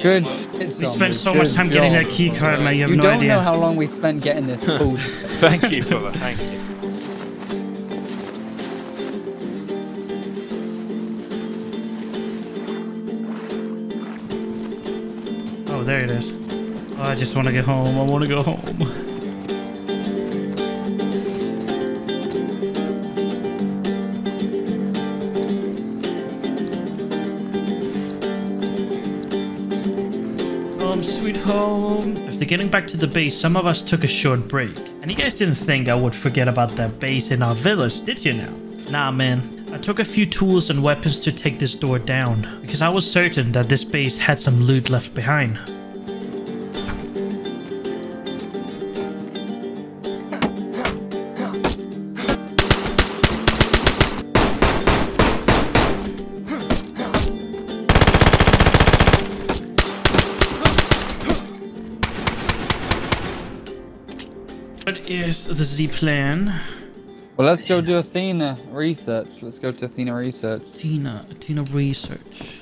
S2: Good.
S1: We spent so much time getting that key card, man. You have
S2: You
S1: no
S2: don't know how long we spent getting this pulled.
S3: Thank you, brother. Thank you.
S1: Oh, there it is. Oh, I just want to get home. I want to go home. Home, getting back to the base, some of us took a short break. And you guys didn't think I would forget about that base in our village, did you now? Nah, man. I took a few tools and weapons to take this door down, because I was certain that this base had some loot left behind. The Z plan?
S2: Well, let's go do Athena research. Let's go to Athena research.
S1: Athena, Athena research.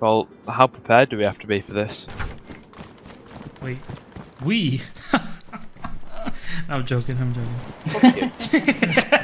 S3: Well, how prepared do we have to be for this?
S1: Wait, we? I'm joking. I'm joking.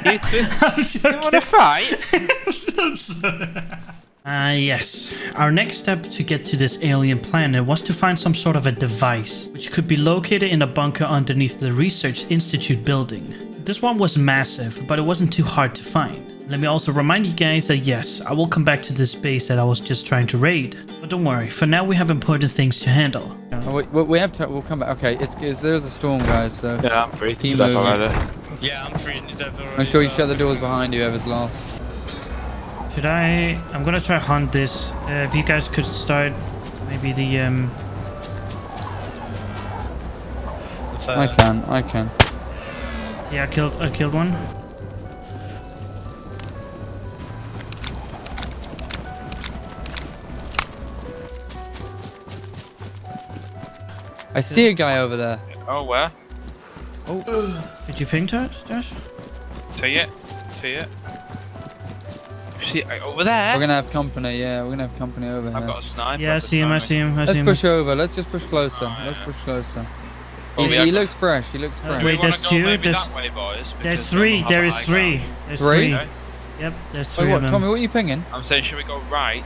S3: you two
S1: I'm joking.
S3: want to fight?
S1: I'm sorry. Uh, yes. Our next step to get to this alien planet was to find some sort of a device, which could be located in a bunker underneath the Research Institute building. This one was massive, but it wasn't too hard to find. Let me also remind you guys that yes, I will come back to this base that I was just trying to raid. But don't worry, for now we have important things to handle.
S2: Oh, we- we have to. We'll come back. Okay, it's, it's there's a storm, guys. So
S3: Yeah, I'm free
S2: Keep moving.
S4: Yeah, I'm free to death already.
S2: make sure you shut the doors behind you. Whoever's lost.
S1: Should I... I'm gonna try hunt this. Uh, if you guys could start maybe the... um.
S4: If, uh,
S2: I can. I can.
S1: Yeah, I killed, I killed one.
S2: I see a guy over there.
S3: Oh, where? Oh.
S1: Did you ping to it, Josh?
S3: See it? See it? See over there?
S2: We're gonna have company. Yeah, we're gonna have company over
S3: I've
S2: here.
S3: got a sniper.
S1: Yeah, I see him, I see him, I see
S2: Let's
S1: him.
S2: push over. Let's just push closer.
S3: Oh,
S2: Let's push closer.
S3: Oh,
S2: He's- he looks fresh. He looks
S1: Uh,
S2: fresh.
S3: Do
S1: Wait, there's two, there's-
S3: that way, boys?
S1: There's three,
S3: then we'll
S1: there
S3: have
S1: is
S3: a high
S1: three. There's
S2: Three?
S1: three.
S3: Okay.
S1: Yep, there's
S2: Wait,
S1: three
S2: what?
S1: of them.
S2: Tommy, what are you pinging?
S3: I'm saying, should we go right?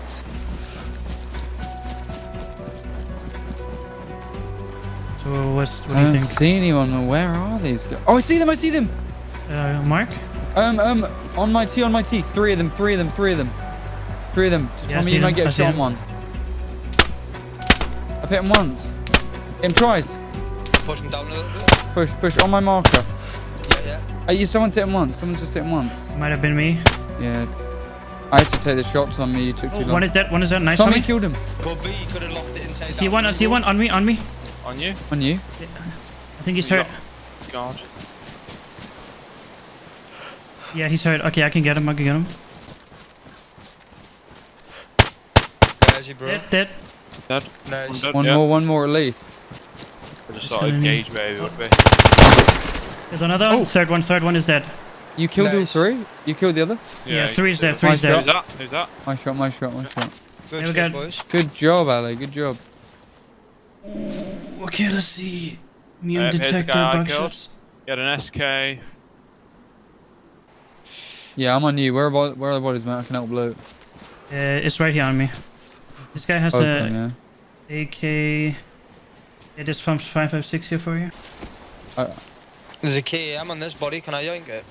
S1: So what's, what do you think?
S2: I
S1: you
S2: don't
S1: think?
S2: see anyone. Where are these guys? Oh, I see them. I see them.
S1: Uh, Mark?
S2: Um, um, on my T, on my T. Three of them. Three of them. Three of them. Three of them.
S1: Yeah, I
S2: Tommy,
S1: see
S2: you might
S1: them,
S2: get
S1: I
S2: a shot on
S1: them.
S2: one. I've hit him once. Hit him twice.
S4: Push him down a little bit.
S2: Push, push on my marker.
S4: Yeah, yeah.
S2: Hey, you, someone's hit him once. Someone's just hit him once.
S1: Might have been me.
S2: Yeah. I had to take the shots on me. You took too
S1: Oh,
S2: long.
S1: one is that, one is that. Nice,
S2: Tommy
S1: Tommy.
S2: killed him.
S4: Go B, you could have locked it inside.
S1: See one, I see one on me, on me.
S3: On you?
S2: On you. Yeah.
S1: I think he's hurt.
S3: God.
S1: Yeah, he's hurt. Okay, I can get him, I can get him.
S4: There's your bro.
S1: Dead, dead.
S3: Dead.
S4: Nice.
S3: Dead,
S2: One
S3: yeah.
S2: more. One more at least.
S3: I just
S1: Just
S3: thought I'd gauge where he would be.
S1: There's another.
S2: Oh.
S1: Third one, third one is dead.
S2: You killed all three. You killed the other.
S1: Yeah,
S3: he-
S1: three's there,
S3: Who's
S1: three's
S2: there.
S3: that? Who's that?
S2: My shot. My shot. My shot.
S4: Good
S1: There we go.
S4: boys.
S2: Good job, Ali. Good job.
S1: Okay, let's see.
S3: Uh,
S1: Immune
S3: here's
S1: detector,
S3: guy
S1: bug shots.
S3: He had an SK.
S2: Yeah, I'm on you. Where are where are the bodies, man? I can help loot.
S1: Uh, it's right here on me. This guy has
S2: Both
S1: a
S2: them, yeah.
S1: AK. It is from 556 here for you.
S4: There's a key. I'm on this body. Can I yank it?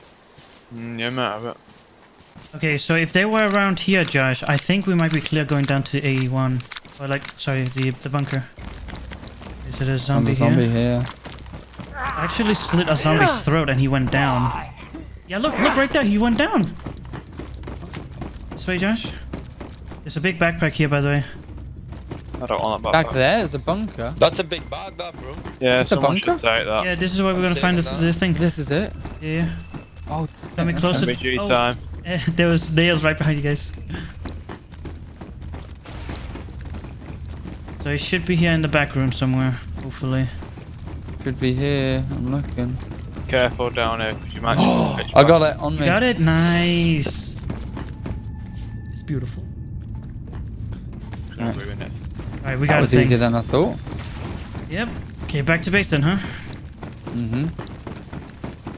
S3: Mm, yeah, might have it.
S1: Okay, so if they were around here, Josh, I think we might be clear going down to A1. Or like, sorry, the the bunker. Is it a zombie,
S2: a zombie
S1: here?
S2: here.
S1: I actually slit a zombie's throat and he went down. Yeah, look, look right there, he went down. This way, Josh. There's a big backpack here, by the way.
S3: I don't want that
S2: Back there is a bunker.
S4: That's a big bag, that bro.
S3: Yeah,
S2: Is this a bunker?
S3: that.
S1: Yeah, this is where we're gonna find the,
S4: taking
S1: the thing.
S2: This is it.
S1: Yeah,
S2: Oh,
S1: coming
S2: okay.
S1: closer.
S3: Midget
S1: Oh,
S3: time.
S1: eh, there was nails right behind you guys. So he should be here in the back room somewhere, hopefully.
S2: Should be here. I'm looking.
S3: Careful down here, because you might. get
S2: I got it on
S1: You
S2: me.
S1: got it? Nice. It's beautiful.
S3: Don't ruin it.
S1: Alright, we
S2: That
S1: got a
S2: was
S1: thing.
S2: easier than I thought.
S1: Yep. Okay, back to base then, huh?
S2: Mm-hmm.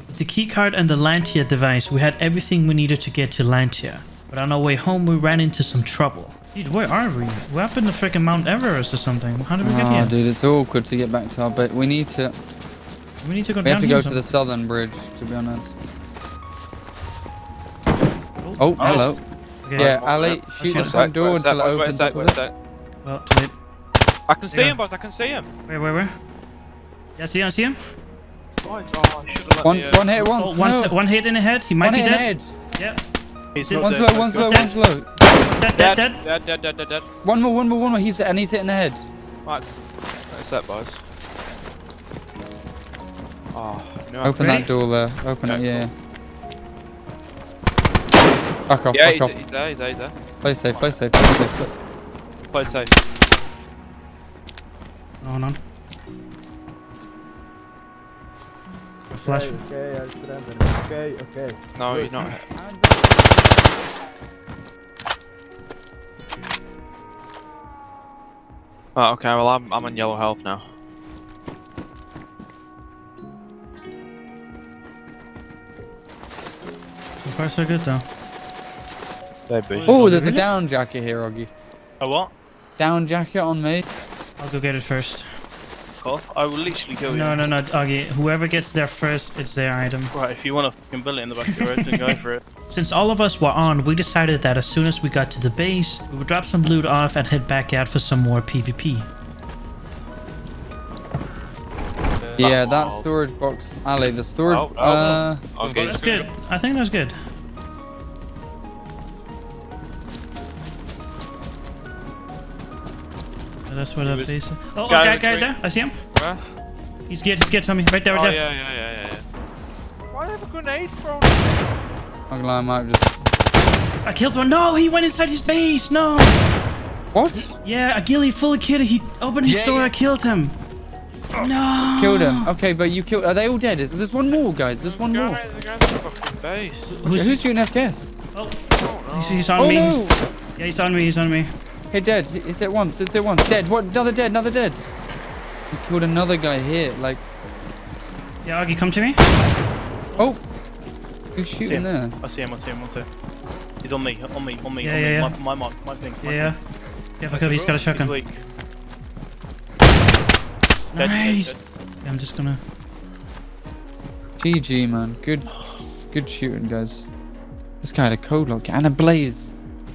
S1: With the keycard and the Lantia device, we had everything we needed to get to Lantia. But on our way home, we ran into some trouble. Dude, where are we? We're up in the freaking Mount Everest or something. How did we get
S2: Oh,
S1: here?
S2: dude, it's awkward to get back to our base. We need to.
S1: We need to go
S2: We
S1: down
S2: have to
S1: here
S2: go to the southern bridge. To be honest.
S1: Oh,
S2: Oh, hello.
S1: okay.
S2: Yeah,
S3: Right,
S2: Ali,
S3: right.
S2: shoot the
S3: a
S2: front door
S3: wait a sec,
S2: until it opens
S3: sec,
S2: up.
S3: wait a
S2: bit.
S3: sec.
S1: Well, too late.
S3: I can see
S1: Yeah.
S3: him, boss. I can see him.
S1: Where, where, where? Yeah, see him, see him?
S3: Oh, I should have let
S2: One,
S3: the, uh,
S2: one hit once.
S1: Oh, one,
S2: no.
S1: one hit in the head. He might
S2: One
S1: be
S2: hit in the
S1: dead.
S2: head.
S1: Yeah.
S5: He's
S1: Did-
S5: not
S2: One
S5: dead.
S2: slow, one slow, one slow.
S1: Dead, dead,
S3: Dead,
S1: dead.
S3: dead, dead, dead, dead, dead.
S2: One more, one more, one more. He's and he's hitting the head.
S3: Right, that's that, boys. Oh, no.
S2: Open
S1: Ready?
S2: that door there. Open it,
S3: Yeah,
S2: yeah. Back off,
S3: Yeah,
S2: back
S3: he's,
S2: off.
S3: he's there, he's there, he's there.
S2: Play safe, play safe, play safe. play-
S3: Play safe.
S1: Hold on. A flash.
S7: Okay, I'll surrender. Okay, okay.
S3: No, he's not. Oh, okay, well, I'm, I'm on yellow health now.
S1: Far, so good though.
S2: Oh, there's a down jacket here, Oggy.
S5: A what?
S2: Down jacket on me.
S1: I'll go get it first.
S5: Cool. I will literally go
S1: No,
S5: in.
S1: no, no, Oggy. Whoever gets there first, it's their item.
S5: Right, if you want to fucking build it in the back of your road, then go for it.
S1: Since all of us were on, we decided that as soon as we got to the base, we would drop some loot off and head back out for some more PvP.
S2: Yeah, that
S3: Oh.
S2: storage box. Ali, the storage.
S3: Oh, oh,
S2: uh,
S3: Okay,
S1: That's good. I think that's good. So that's where the
S3: was-
S1: base is. Oh, oh
S3: Guy
S1: guy, guy there. I see him.
S3: Where?
S1: He's scared. He's scared, Tommy. Right there,
S3: Oh,
S1: right
S3: yeah,
S1: there.
S3: yeah, yeah, yeah, yeah. Why have a grenade thrown?
S2: I'm gonna lie, I might just.
S1: I killed one. No, he went inside his base. No.
S2: What?
S1: Yeah, a ghillie full of kid. He opened his
S4: Yeah,
S1: door.
S4: yeah.
S1: I killed him. No.
S2: Killed him. Okay, but you killed. Are they all dead? Is there's one more, guys? There's one more.
S3: Guy- the guy's the fucking base.
S1: Who's,
S2: Who's shooting FKS?
S1: oh, he's, he's on
S2: Oh
S1: me.
S2: no!
S1: Yeah, he's on me. He's on me.
S2: Hey, dead. Is it once? Is it once? Dead. What? Another dead. Another dead. You killed another guy here. Like,
S1: Yeah, Augie, come to me.
S2: oh, who's shooting
S5: him.
S2: there?
S5: I see him, I see him, one two. He's on me, on me, on me,
S1: Yeah,
S5: on
S1: yeah,
S5: me.
S1: yeah.
S5: My, my mark, my thing. My
S1: Yeah. Yeah, because he's got a
S5: He's
S1: shotgun.
S5: weak. Dead, dead,
S1: Nice.
S5: dead.
S1: Yeah, I'm just gonna.
S2: GG, man. Good, good shooting, guys. This guy had a code lock and a blaze.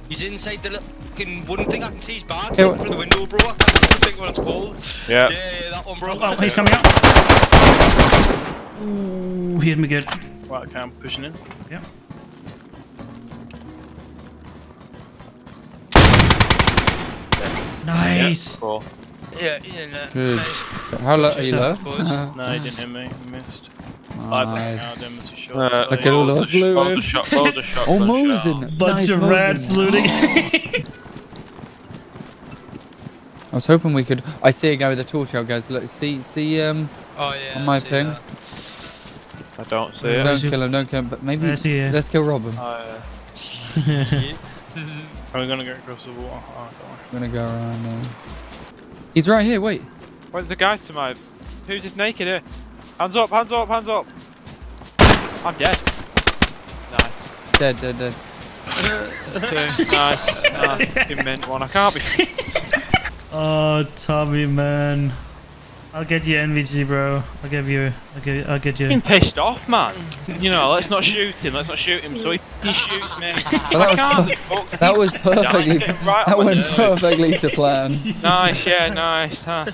S4: He's inside the fucking wooden thing. I can see his bags
S2: Yeah,
S4: like,
S2: what-
S4: through the window, bro. I can't even think what it's called.
S3: Yeah.
S4: Yeah, yeah, that one, bro.
S1: Oh, he's coming out. Ooh, he hit me good.
S5: Right, okay, I'm pushing in.
S1: Yeah. Nice.
S3: Cool.
S4: Yeah, yeah, no.
S2: Good.
S4: Nice.
S2: How low are you low?
S4: Boys.
S5: No, he didn't hit me. He missed. I think
S2: Nice.
S5: now them was a.
S3: Uh,
S2: Look at all those
S3: of sh- loads
S2: looting.
S3: of shot- loads of shotgun
S2: Oh,
S3: shells.
S2: Mosin.
S1: Bunch
S2: nice
S1: of
S2: Mosin.
S1: rats looting.
S2: I was hoping we could. I see a guy with a torch out, guys. Look, see, see, um,
S4: Oh, yeah.
S2: On my
S4: I see
S2: ping.
S4: that.
S3: I don't see
S1: Yeah.
S3: it.
S2: don't kill him, don't kill him. But maybe
S1: I see
S2: let's kill Rob him.
S3: Uh,
S5: Are we gonna go across the water? Oh.
S2: I'm gonna go around there. He's right here. Wait.
S3: where's the guy to my... Who's just naked here? Hands up, hands up, hands up! I'm dead. Nice.
S2: Dead, dead, dead.
S3: Two. nice. nice. You mint one. I can't be...
S1: oh, Tommy, man. I'll get you NVG, bro. I'll give you. I'll give. I'll get
S3: Getting
S1: you.
S3: pissed off, man. You know, let's not shoot him. Let's not shoot him. So he, he shoots me.
S2: Well, that
S3: I can't
S2: was
S3: be fucked. I
S2: That was perfectly.
S3: right
S2: That went
S3: nerves.
S2: perfectly to plan.
S3: Nice, yeah, nice. Huh?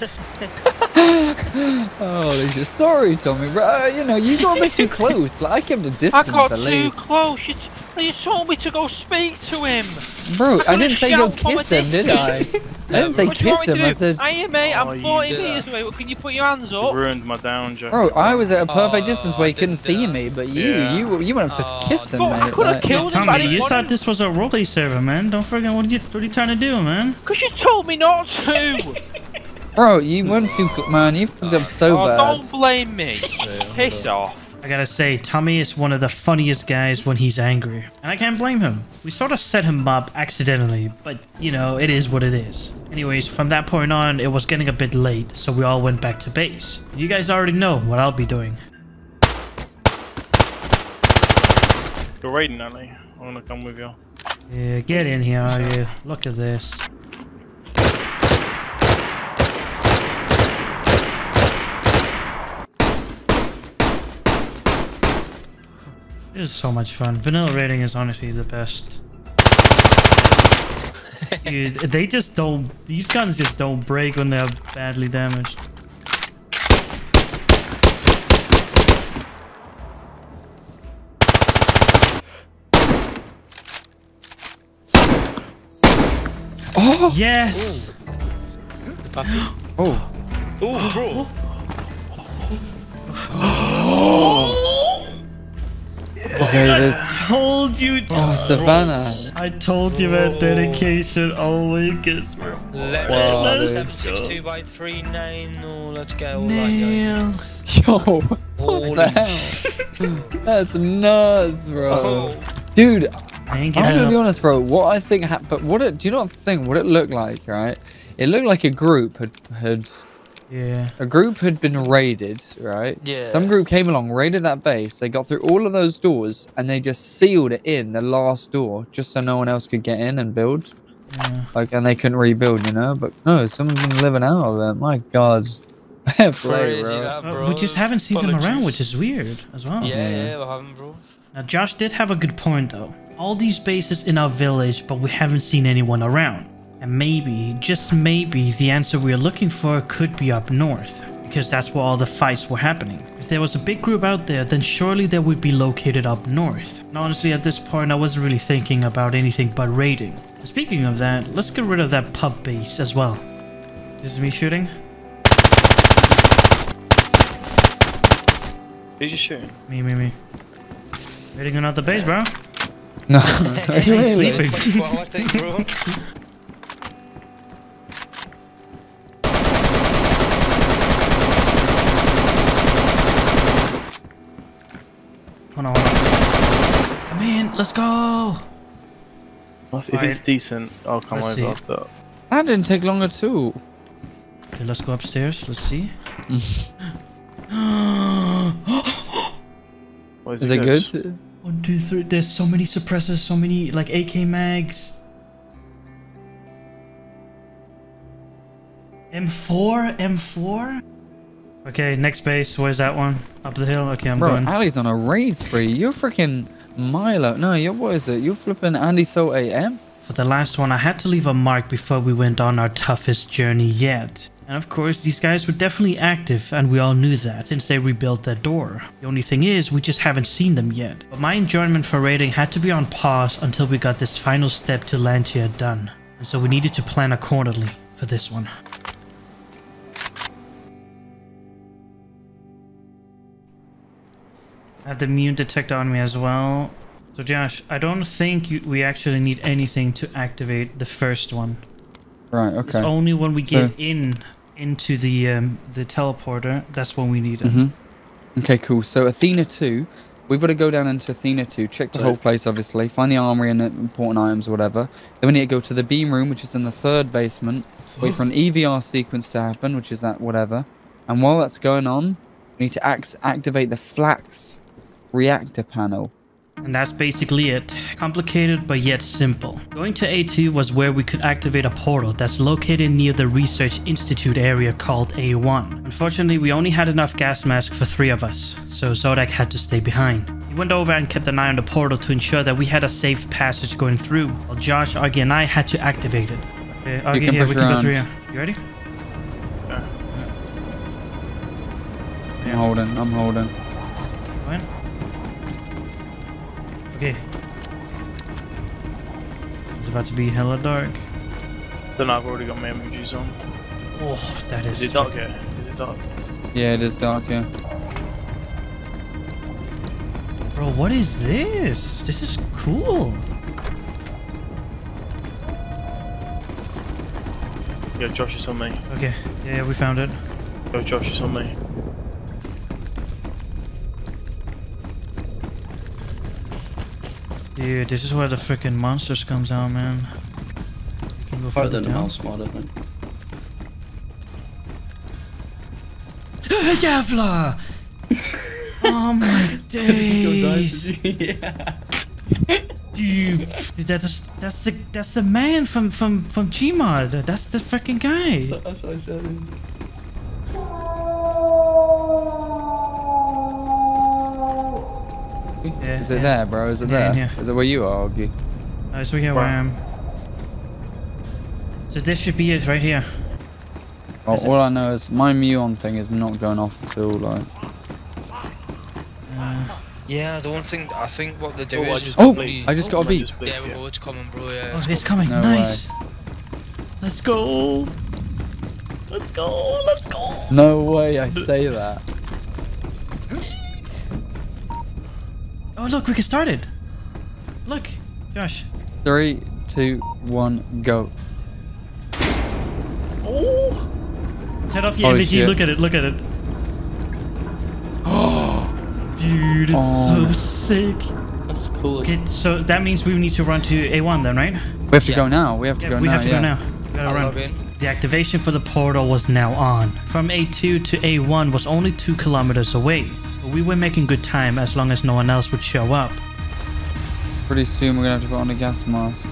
S2: Oh, he's just sorry, Tommy. Bro, uh, you know, you got a bit too close. Like, I kept a
S3: I
S2: distance I
S3: got
S2: at
S3: too
S2: least.
S3: close. You, t- you told me to go speak to him.
S2: Bro, I
S3: could've
S2: didn't say go
S3: shout from a
S2: kiss him, did I? I didn't say
S3: What
S2: kiss him. I said,
S3: I am, mate.
S6: Oh,
S3: I'm
S6: you
S3: 40 meters away. Can you put your hands up?
S6: ruined my down, Joe.
S2: bro, I was at a perfect
S4: Oh,
S2: distance where he couldn't see
S4: that.
S2: me, but you,
S6: Yeah.
S2: you, you went up to
S4: Oh,
S2: kiss him,
S3: But I could have
S2: like-
S3: killed him, but
S1: Tommy, you
S3: want
S1: thought this was a roleplay server, man. Don't forget what you what are you trying to do, man?
S3: Because you told me not to.
S2: Bro, you went too, man. You fucked up so
S3: oh,
S2: bad.
S3: don't blame me. Piss off.
S1: I gotta say, Tommy is one of the funniest guys when he's angry. And I can't blame him. We sort of set him up accidentally, but you know, it is what it is. Anyways, from that point on, it was getting a bit late, so we all went back to base. You guys already know what I'll be doing.
S6: You're raiding, Ali. I'm gonna come with you.
S1: Yeah, get in here, are you? Look at this. This is so much fun. Vanilla rating is honestly the best. Dude, they just don't. These guns just don't break when they're badly damaged.
S2: Oh,
S1: Yes!
S4: Pappy.
S2: oh.
S4: Oh, bro.
S2: Okay, there's.
S1: Told you.
S2: Oh, Savannah.
S1: I told you about dedication. Oh my goodness, bro.
S4: Let
S2: Wow,
S4: me
S2: dude.
S4: 762 by 39. Oh, let's go. All right,
S1: Nails.
S2: Yo, what the hell? That's nuts, bro.
S4: Oh,
S2: Dude, I'm
S1: you.
S2: gonna be honest, bro. What I think happened, but what it, do you not think what it looked like, right? It looked like a group had had
S1: Yeah.
S2: a group had been raided, right?
S4: Yeah.
S2: Some group came along, raided that base. They got through all of those doors, and they just sealed it in the last door, just so no one else could get in and build.
S1: yeah.
S2: Like, and they couldn't rebuild, you know. But no, someone's been living out of it. My God, play,
S4: crazy
S2: bro.
S4: that, bro.
S1: we just haven't seen them around, which is weird as well.
S4: Yeah,
S2: Yeah.
S4: yeah, we haven't, bro.
S1: Now, Josh did have a good point, though. All these bases in our village, but we haven't seen anyone around. And maybe, just maybe, the answer we are looking for could be up north, because that's where all the fights were happening. If there was a big group out there, then surely they would be located up north. And honestly, at this point, I wasn't really thinking about anything but raiding. Speaking of that, let's get rid of that pub base as well. This is me shooting?
S6: Who's you shooting?
S1: Me, me, me. Raiding another base, bro.
S2: No,
S1: He's
S2: really?
S1: sleeping.
S4: 24 hour thing, bro.
S1: Hold on, hold on. Come in, let's go.
S6: If
S1: Alright.
S6: it's decent, I'll come
S1: Let's
S6: over.
S1: see.
S6: But
S2: That didn't take long at all.
S1: Okay, let's go upstairs. Let's see.
S6: what
S2: Is it good?
S1: One, two, three. There's so many suppressors, so many like AK mags. M4, M4. Okay, next base. Where's that one? Up the hill. Okay, I'm
S2: Bro,
S1: going.
S2: Ali's on a raid spree. You're freaking Milo. No, you're what is it? You're flipping Andy So AM?
S1: For the last one, I had to leave a mark before we went on our toughest journey yet. And of course, these guys were definitely active, and we all knew that since they rebuilt that door. The only thing is, we just haven't seen them yet. But my enjoyment for raiding had to be on pause until we got this final step to Lantia done. And so we needed to plan accordingly for this one. I have the immune detector on me as well. So Josh, I don't think you, we actually need anything to activate the first one.
S2: Right, okay.
S1: It's only when we
S2: So-
S1: get in into the um, the teleporter that's when we need it.
S2: hmm Okay, cool. So Athena 2, we've got to go down into Athena 2, check the whole place, obviously, find the armory and the important items or whatever. Then we need to go to the beam room, which is in the third basement, wait for an EVR sequence to happen, which is that whatever. And while that's going on, we need to act- activate the flux reactor panel.
S1: And that's basically it. Complicated but yet simple. Going to A2 was where we could activate a portal that's located near the Research Institute area called A1. Unfortunately, we only had enough gas mask for three of us, so Zodak had to stay behind. He went over and kept an eye on the portal to ensure that we had a safe passage going through, while Josh, Augie, and I had to activate it. Uh, okay, Augie,
S2: can
S1: here,
S2: push
S1: we can go through here. You ready?
S2: I'm holding. I'm holding.
S1: Go in. Okay. It's about to be hella dark.
S6: Then I've already got my emojis on.
S1: Oh, that is.
S6: Is it dark yet? Is it dark?
S2: Yeah, it is dark here.
S1: Bro, what is this? This is cool.
S6: Yeah, Josh is on me.
S1: Okay, yeah, we found it.
S6: Yo, Josh is on me.
S1: Dude, this is where the freaking monsters comes out, man. You can go further
S8: than
S1: down.
S8: mouse mod, I think.
S1: Jävlar! oh my days! Dude, that is that's the that's the man from from from Gmod. That's the freaking guy.
S8: That's what I said.
S1: Yeah,
S2: Is it
S1: yeah.
S2: there, bro? Is it
S1: Yeah,
S2: there?
S1: yeah.
S2: Is it where you are, Augie?
S1: Alright, so here where I am. So this should be it right here.
S2: Well,
S1: Is it-
S2: all I know is my muon thing is not going off until like.
S1: Uh,
S4: Yeah, the one thing I think what they do
S6: Oh, I
S4: is
S6: just
S4: just
S2: Oh,
S4: probably-
S2: I just got a beat.
S6: just beat,
S4: There we
S6: yeah.
S4: go, it's coming, bro. Yeah.
S1: oh,
S4: it's
S1: it's coming.
S2: No
S1: nice. Let's go. Let's go. Let's go.
S2: No way! I say that.
S1: Oh look, we can start it. Look, Josh.
S2: Three, two, one, go.
S1: Oh. Turn off your
S2: Holy
S1: energy.
S2: shit.
S1: Look at it. Look at it. Oh! Dude, it's
S2: Oh.
S1: so sick.
S8: That's cool.
S1: Okay, so that means we need to run to A1 then, right?
S2: We have to
S4: Yeah.
S2: go now. We have to
S1: Yeah,
S2: go
S1: we
S2: now.
S1: We have to
S2: yeah.
S1: go now. We gotta
S4: I'll
S1: run. The activation for the portal was now on. From A2 to A1 was only 2 kilometers away, but we were making good time as long as no one else would show up.
S2: Pretty soon we're gonna have to put on a gas mask.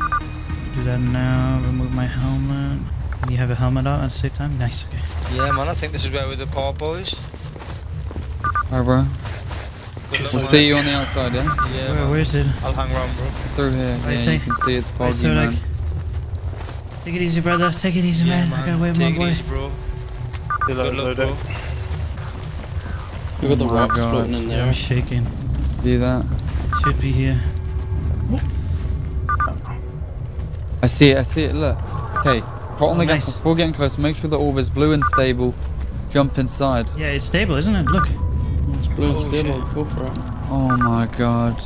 S1: Do that now, remove my helmet. You have a helmet out at the same time? Nice, okay.
S4: Yeah, man, I think this is where we're the poor boys.
S2: Alright, bro.
S4: Good
S2: We'll see you on the outside, yeah?
S4: Yeah,
S1: Where, where is it?
S4: I'll hang around, bro.
S2: Through here.
S1: I
S2: Yeah,
S1: see.
S2: you can see it's
S1: Right,
S2: foggy,
S1: so,
S2: man.
S1: like, take it easy, brother. Take it easy,
S4: Yeah,
S1: man. I gotta wait, my
S4: Take it
S1: boy.
S4: easy, bro.
S6: Good luck,
S4: Good luck,
S6: Zodak.
S4: bro.
S8: We got the
S2: Oh my
S8: rocks
S2: God.
S8: floating in there.
S1: I'm shaking.
S2: See that?
S1: Should be here.
S2: I see it. I see it. Look. Okay. Put on
S1: Oh,
S2: the gas
S1: nice.
S2: mask before getting close. Make sure the orb is blue and stable. Jump inside.
S1: Yeah, it's stable, isn't it? Look.
S8: It's blue and
S4: Oh,
S8: stable.
S4: shit.
S8: Go for it.
S2: Oh my god.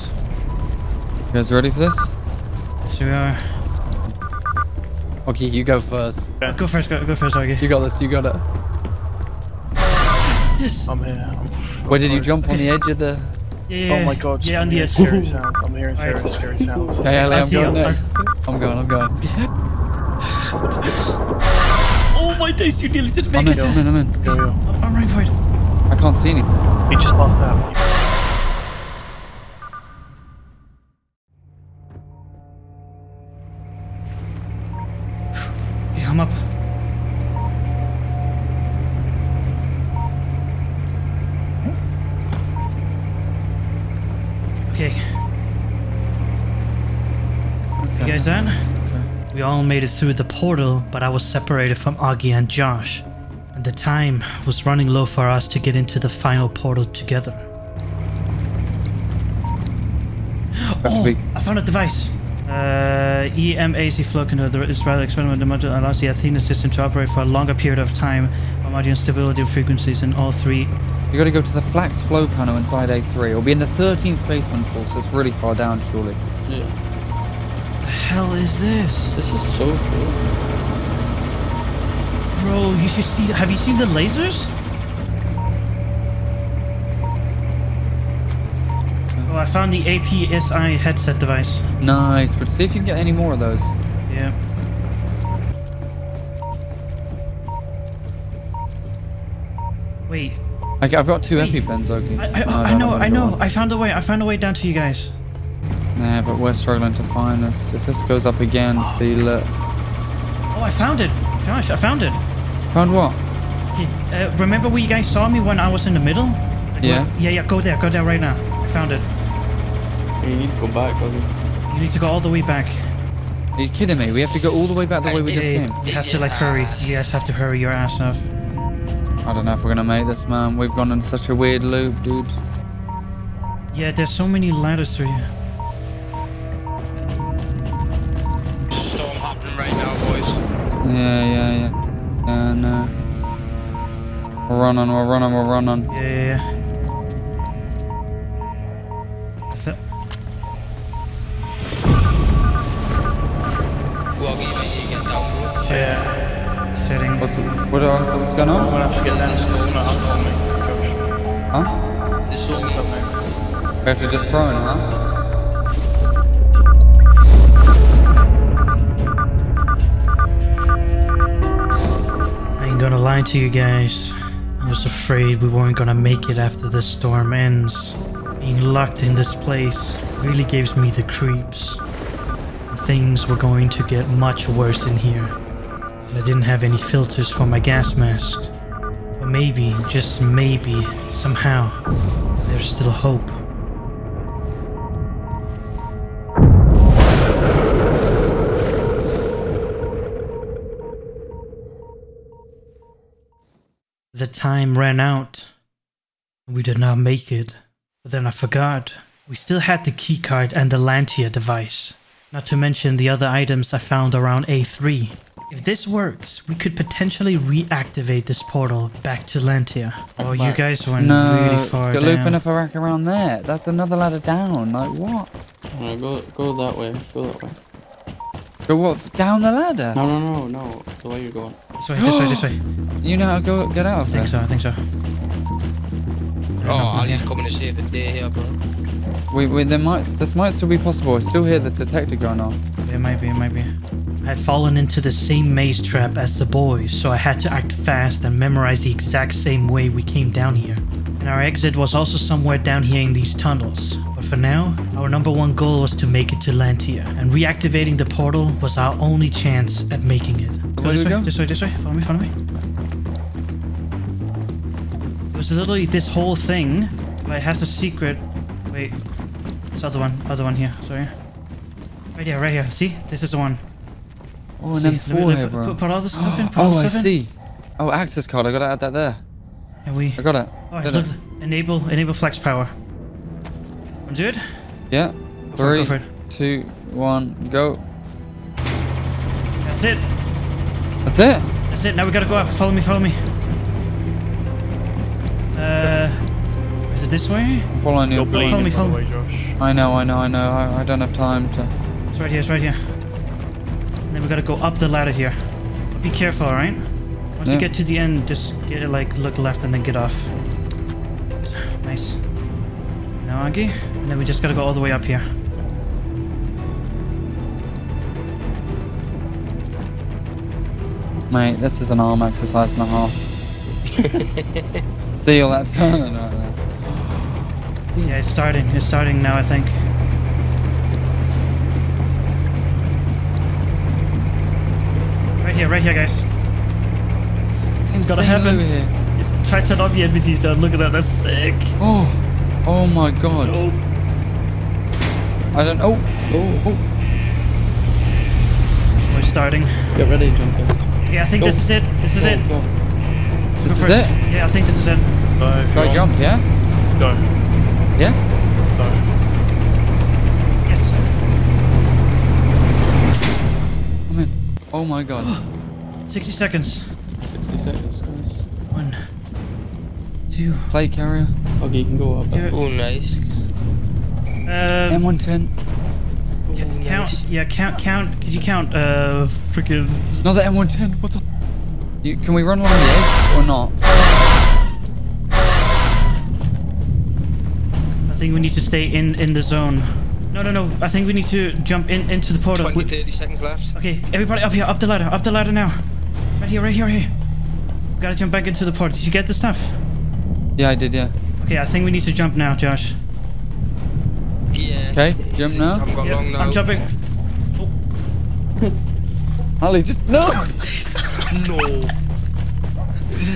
S2: You guys ready for this?
S1: So we are.
S2: Okay, you go first.
S1: Go first, go, go first, Augie.
S2: You got this. You got it.
S1: Yes.
S6: I'm here. I'm
S2: Where did you jump on the edge of the?
S1: Yeah, yeah,
S6: Oh my god,
S1: Yeah, on the edge.
S6: scary sounds. I'm hearing scary,
S1: Alright.
S6: scary sounds.
S2: Okay, Ellie,
S1: I
S2: I'm going next. I'm going. I'm going.
S1: Oh my days, you nearly didn't make
S2: I'm in. I'm in. I'm in.
S6: Yo, yo.
S1: I'm running for it.
S2: I can't see anything.
S6: He just passed out.
S1: We all made it through the portal, but I was separated from Augie and Josh. And the time was running low for us to get into the final portal together. Oh. I found a device. Uh, EMAC flow controller is rather experimental. The module allows the Athena system to operate for a longer period of time while modular stability and frequencies in all three.
S2: You got to go to the flux flow panel inside A3. It'll be in the 13th basement floor, so it's really far down, surely.
S8: Yeah.
S1: The hell is this?
S8: This is so cool.
S1: Bro, you should see. Have you seen the lasers? Oh, I found the APSI headset device.
S2: Nice, but see if you can get any more of those.
S1: Yeah. Wait,
S2: Okay, I've got two
S1: Wait.
S2: EpiPens, okay.
S1: I, I, I know, I know. I found a way. I found a way down to you guys.
S2: Yeah, but we're struggling to find this. If this goes up again, see, look.
S1: Oh, I found it. Josh, I found it.
S2: Found what?
S1: Okay, Uh, remember where you guys saw me when I was in the middle?
S2: Yeah.
S1: where- Yeah, yeah, go there. Go there right now. I found it.
S8: You need to go back, buddy.
S1: You need to go all the way back.
S2: Are you kidding me? We have to go all the way back the way we just
S1: Yeah,
S2: came.
S1: you have to like hurry. You guys have to hurry your ass off.
S2: I don't know if we're gonna make this, man. We've gone in such a weird loop, dude.
S1: Yeah, there's so many ladders through here.
S2: Yeah, yeah, yeah. And uh, we're running, we're running, we're running.
S1: Yeah, yeah, yeah. I thought-
S4: Woggy, you need to get down, bro.
S1: Shit. Setting.
S2: What's what else? What's going
S6: I'm
S2: on?
S6: gonna have to get down. It's gonna happen on me.
S2: Huh?
S6: The storm's happening.
S2: We have to just prone, huh?
S1: Gonna lie to you guys. I was afraid we weren't gonna make it after this storm ends. Being locked in this place really gives me the creeps. Things were going to get much worse in here. I didn't have any filters for my gas mask. But maybe, just maybe, somehow, there's still hope. The time ran out. We did not make it. But then I forgot. We still had the keycard and the Lantia device. Not to mention the other items I found around A3. If this works, we could potentially reactivate this portal back to Lantia. Oh, you guys went
S2: No,
S1: really
S2: it's
S1: far
S2: got looping
S1: down.
S2: up a rack around there. That's another ladder down. Like what?
S8: No, go go that way. Go that way.
S2: Go what? Down the ladder?
S8: No, no, no, no. The way you're going.
S1: This way, this way, this way.
S2: You know how to go get out of there?
S1: I
S2: of
S1: think
S2: there?
S1: so, I think so.
S4: Oh, Ali's coming to save the day here, bro.
S2: We, we, there might, this might still be possible. I still hear the detector going off.
S1: It might be, it might be. I had fallen into the same maze trap as the boys, so I had to act fast and memorize the exact same way we came down here. And our exit was also somewhere down here in these tunnels. But for now, our number one goal was to make it to Lantia, and reactivating the portal was our only chance at making it. Go
S2: Where oh, this
S1: way,
S2: go?
S1: this way, this way. Follow me, follow me. It was literally this whole thing, but it has a secret. Wait, this other one, other one here. Sorry. Right here, right here. See, this is the one.
S2: Oh, and
S1: See,
S2: then four here,
S1: put,
S2: bro.
S1: Put, put all the stuff in. Put
S2: Oh, I
S1: stuff in.
S2: see. Oh, access card. I gotta add that there.
S1: And we.
S2: I got it.
S1: Oh,
S2: Did
S1: look,
S2: it.
S1: enable, enable flex power. Wanna do it?
S2: Yeah.
S1: Go for it, go
S2: Three,
S1: for it.
S2: two, one, go.
S1: That's it.
S2: That's it.
S1: That's it. Now we gotta go up. Follow me. Follow me. Uh, is it this way?
S2: I'm following you.
S1: Follow me,
S6: by
S1: follow me.
S6: way, Josh.
S2: I know, I know, I know. I, I don't have time to.
S1: It's right here. It's right here. And then we gotta go up the ladder here. Be careful, alright? Once you get to the end, just get it like look left and then get off. Nice. Now Aggie, and then we just gotta go all the way up here.
S2: Mate, this is an arm exercise and a half. See all that turning right there.
S1: Yeah, it's starting. It's starting now, I think. Right here, right here, guys.
S2: It's
S1: gotta
S2: insane
S1: happen.
S2: over here.
S1: Just try to turn off the NVG's done. Look at that. That's sick.
S2: Oh, oh my god.
S1: Oh,
S2: I don't. Oh, oh, oh.
S1: we're starting.
S8: Get ready, jump in.
S1: Yeah, I think this is it. This is
S8: Go,
S1: it.
S8: go.
S2: This is it.
S1: Yeah, I think this is it.
S6: Go, if
S2: Go
S6: you want.
S2: jump, yeah,
S6: Go.
S2: yeah.
S6: Go.
S1: Yes.
S2: I'm in. Oh my god.
S1: 60 seconds.
S8: 60 seconds, guys.
S1: One, two.
S2: Play carrier.
S8: Okay, you can go up.
S1: Here.
S4: Oh, nice.
S1: Uh,
S2: M110.
S4: Oh,
S1: count.
S4: nice.
S1: Yeah, count. Count. Could you count? Uh, freaking.
S2: Another M110. What the? You, can we run along the edge or not?
S1: I think we need to stay in in the zone. No, no, no. I think we need to jump in into the portal.
S4: 20, 30 seconds left.
S1: Okay, everybody up here, up the ladder, up the ladder now. Right here, right here, right here. We gotta jump back into the port. Did you get the stuff?
S2: Yeah, I did. Yeah.
S1: Okay, I think we need to jump now, Josh.
S4: Yeah.
S2: Okay, jump now.
S4: I haven't got
S1: Yep,
S4: long now.
S1: I'm jumping.
S2: Ali, just no.
S4: No.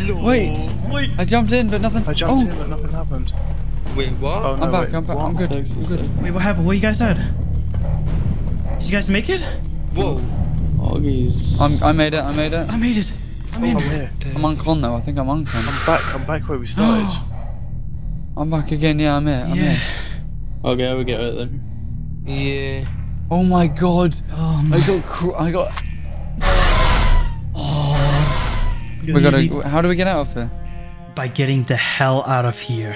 S4: No.
S2: Wait.
S1: Wait.
S2: I jumped in, but nothing.
S6: I jumped
S2: oh,
S6: in, but nothing happened.
S4: Wait, what?
S6: Oh no,
S2: I'm back.
S6: wait,
S2: I'm back.
S6: what?
S2: I'm good. I'm good.
S1: Wait, what happened? Where you guys at? Did you guys make it?
S4: Whoa.
S8: Augies.
S2: I'm, I made it. I made it.
S1: I made it. Oh, I'm in.
S6: I'm here.
S2: I'm on con though. I think I'm on con.
S6: I'm back. I'm back where we started.
S2: I'm back again. Yeah, I'm here. I'm
S1: Yeah.
S2: here.
S8: Okay, I will get it then.
S4: Yeah.
S2: Oh my god.
S1: Oh
S2: I
S1: my.
S2: got. Cr- I got.
S1: Oh.
S2: We gotta. How do we get out of here?
S1: by getting the hell out of here.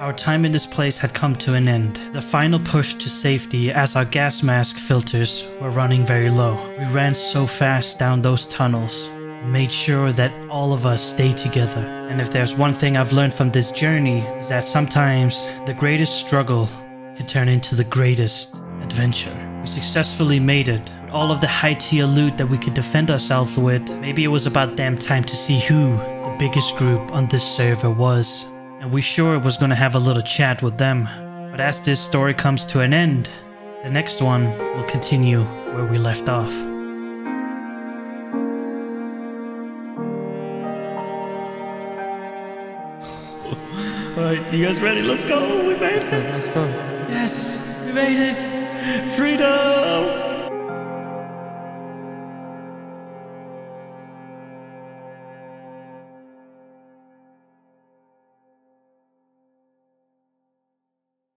S1: Our time in this place had come to an end. The final push to safety as our gas mask filters were running very low. We ran so fast down those tunnels, made sure that all of us stayed together. And if there's one thing I've learned from this journey, is that sometimes the greatest struggle can turn into the greatest adventure. We successfully made it. With all of the high tier loot that we could defend ourselves with, maybe it was about damn time to see who the biggest group on this server was. And we sure was gonna have a little chat with them. But as this story comes to an end, the next one will continue where we left off. Alright, you guys ready? Let's go! We made it!
S2: Let's go.
S1: Yes! We made it! Freedom!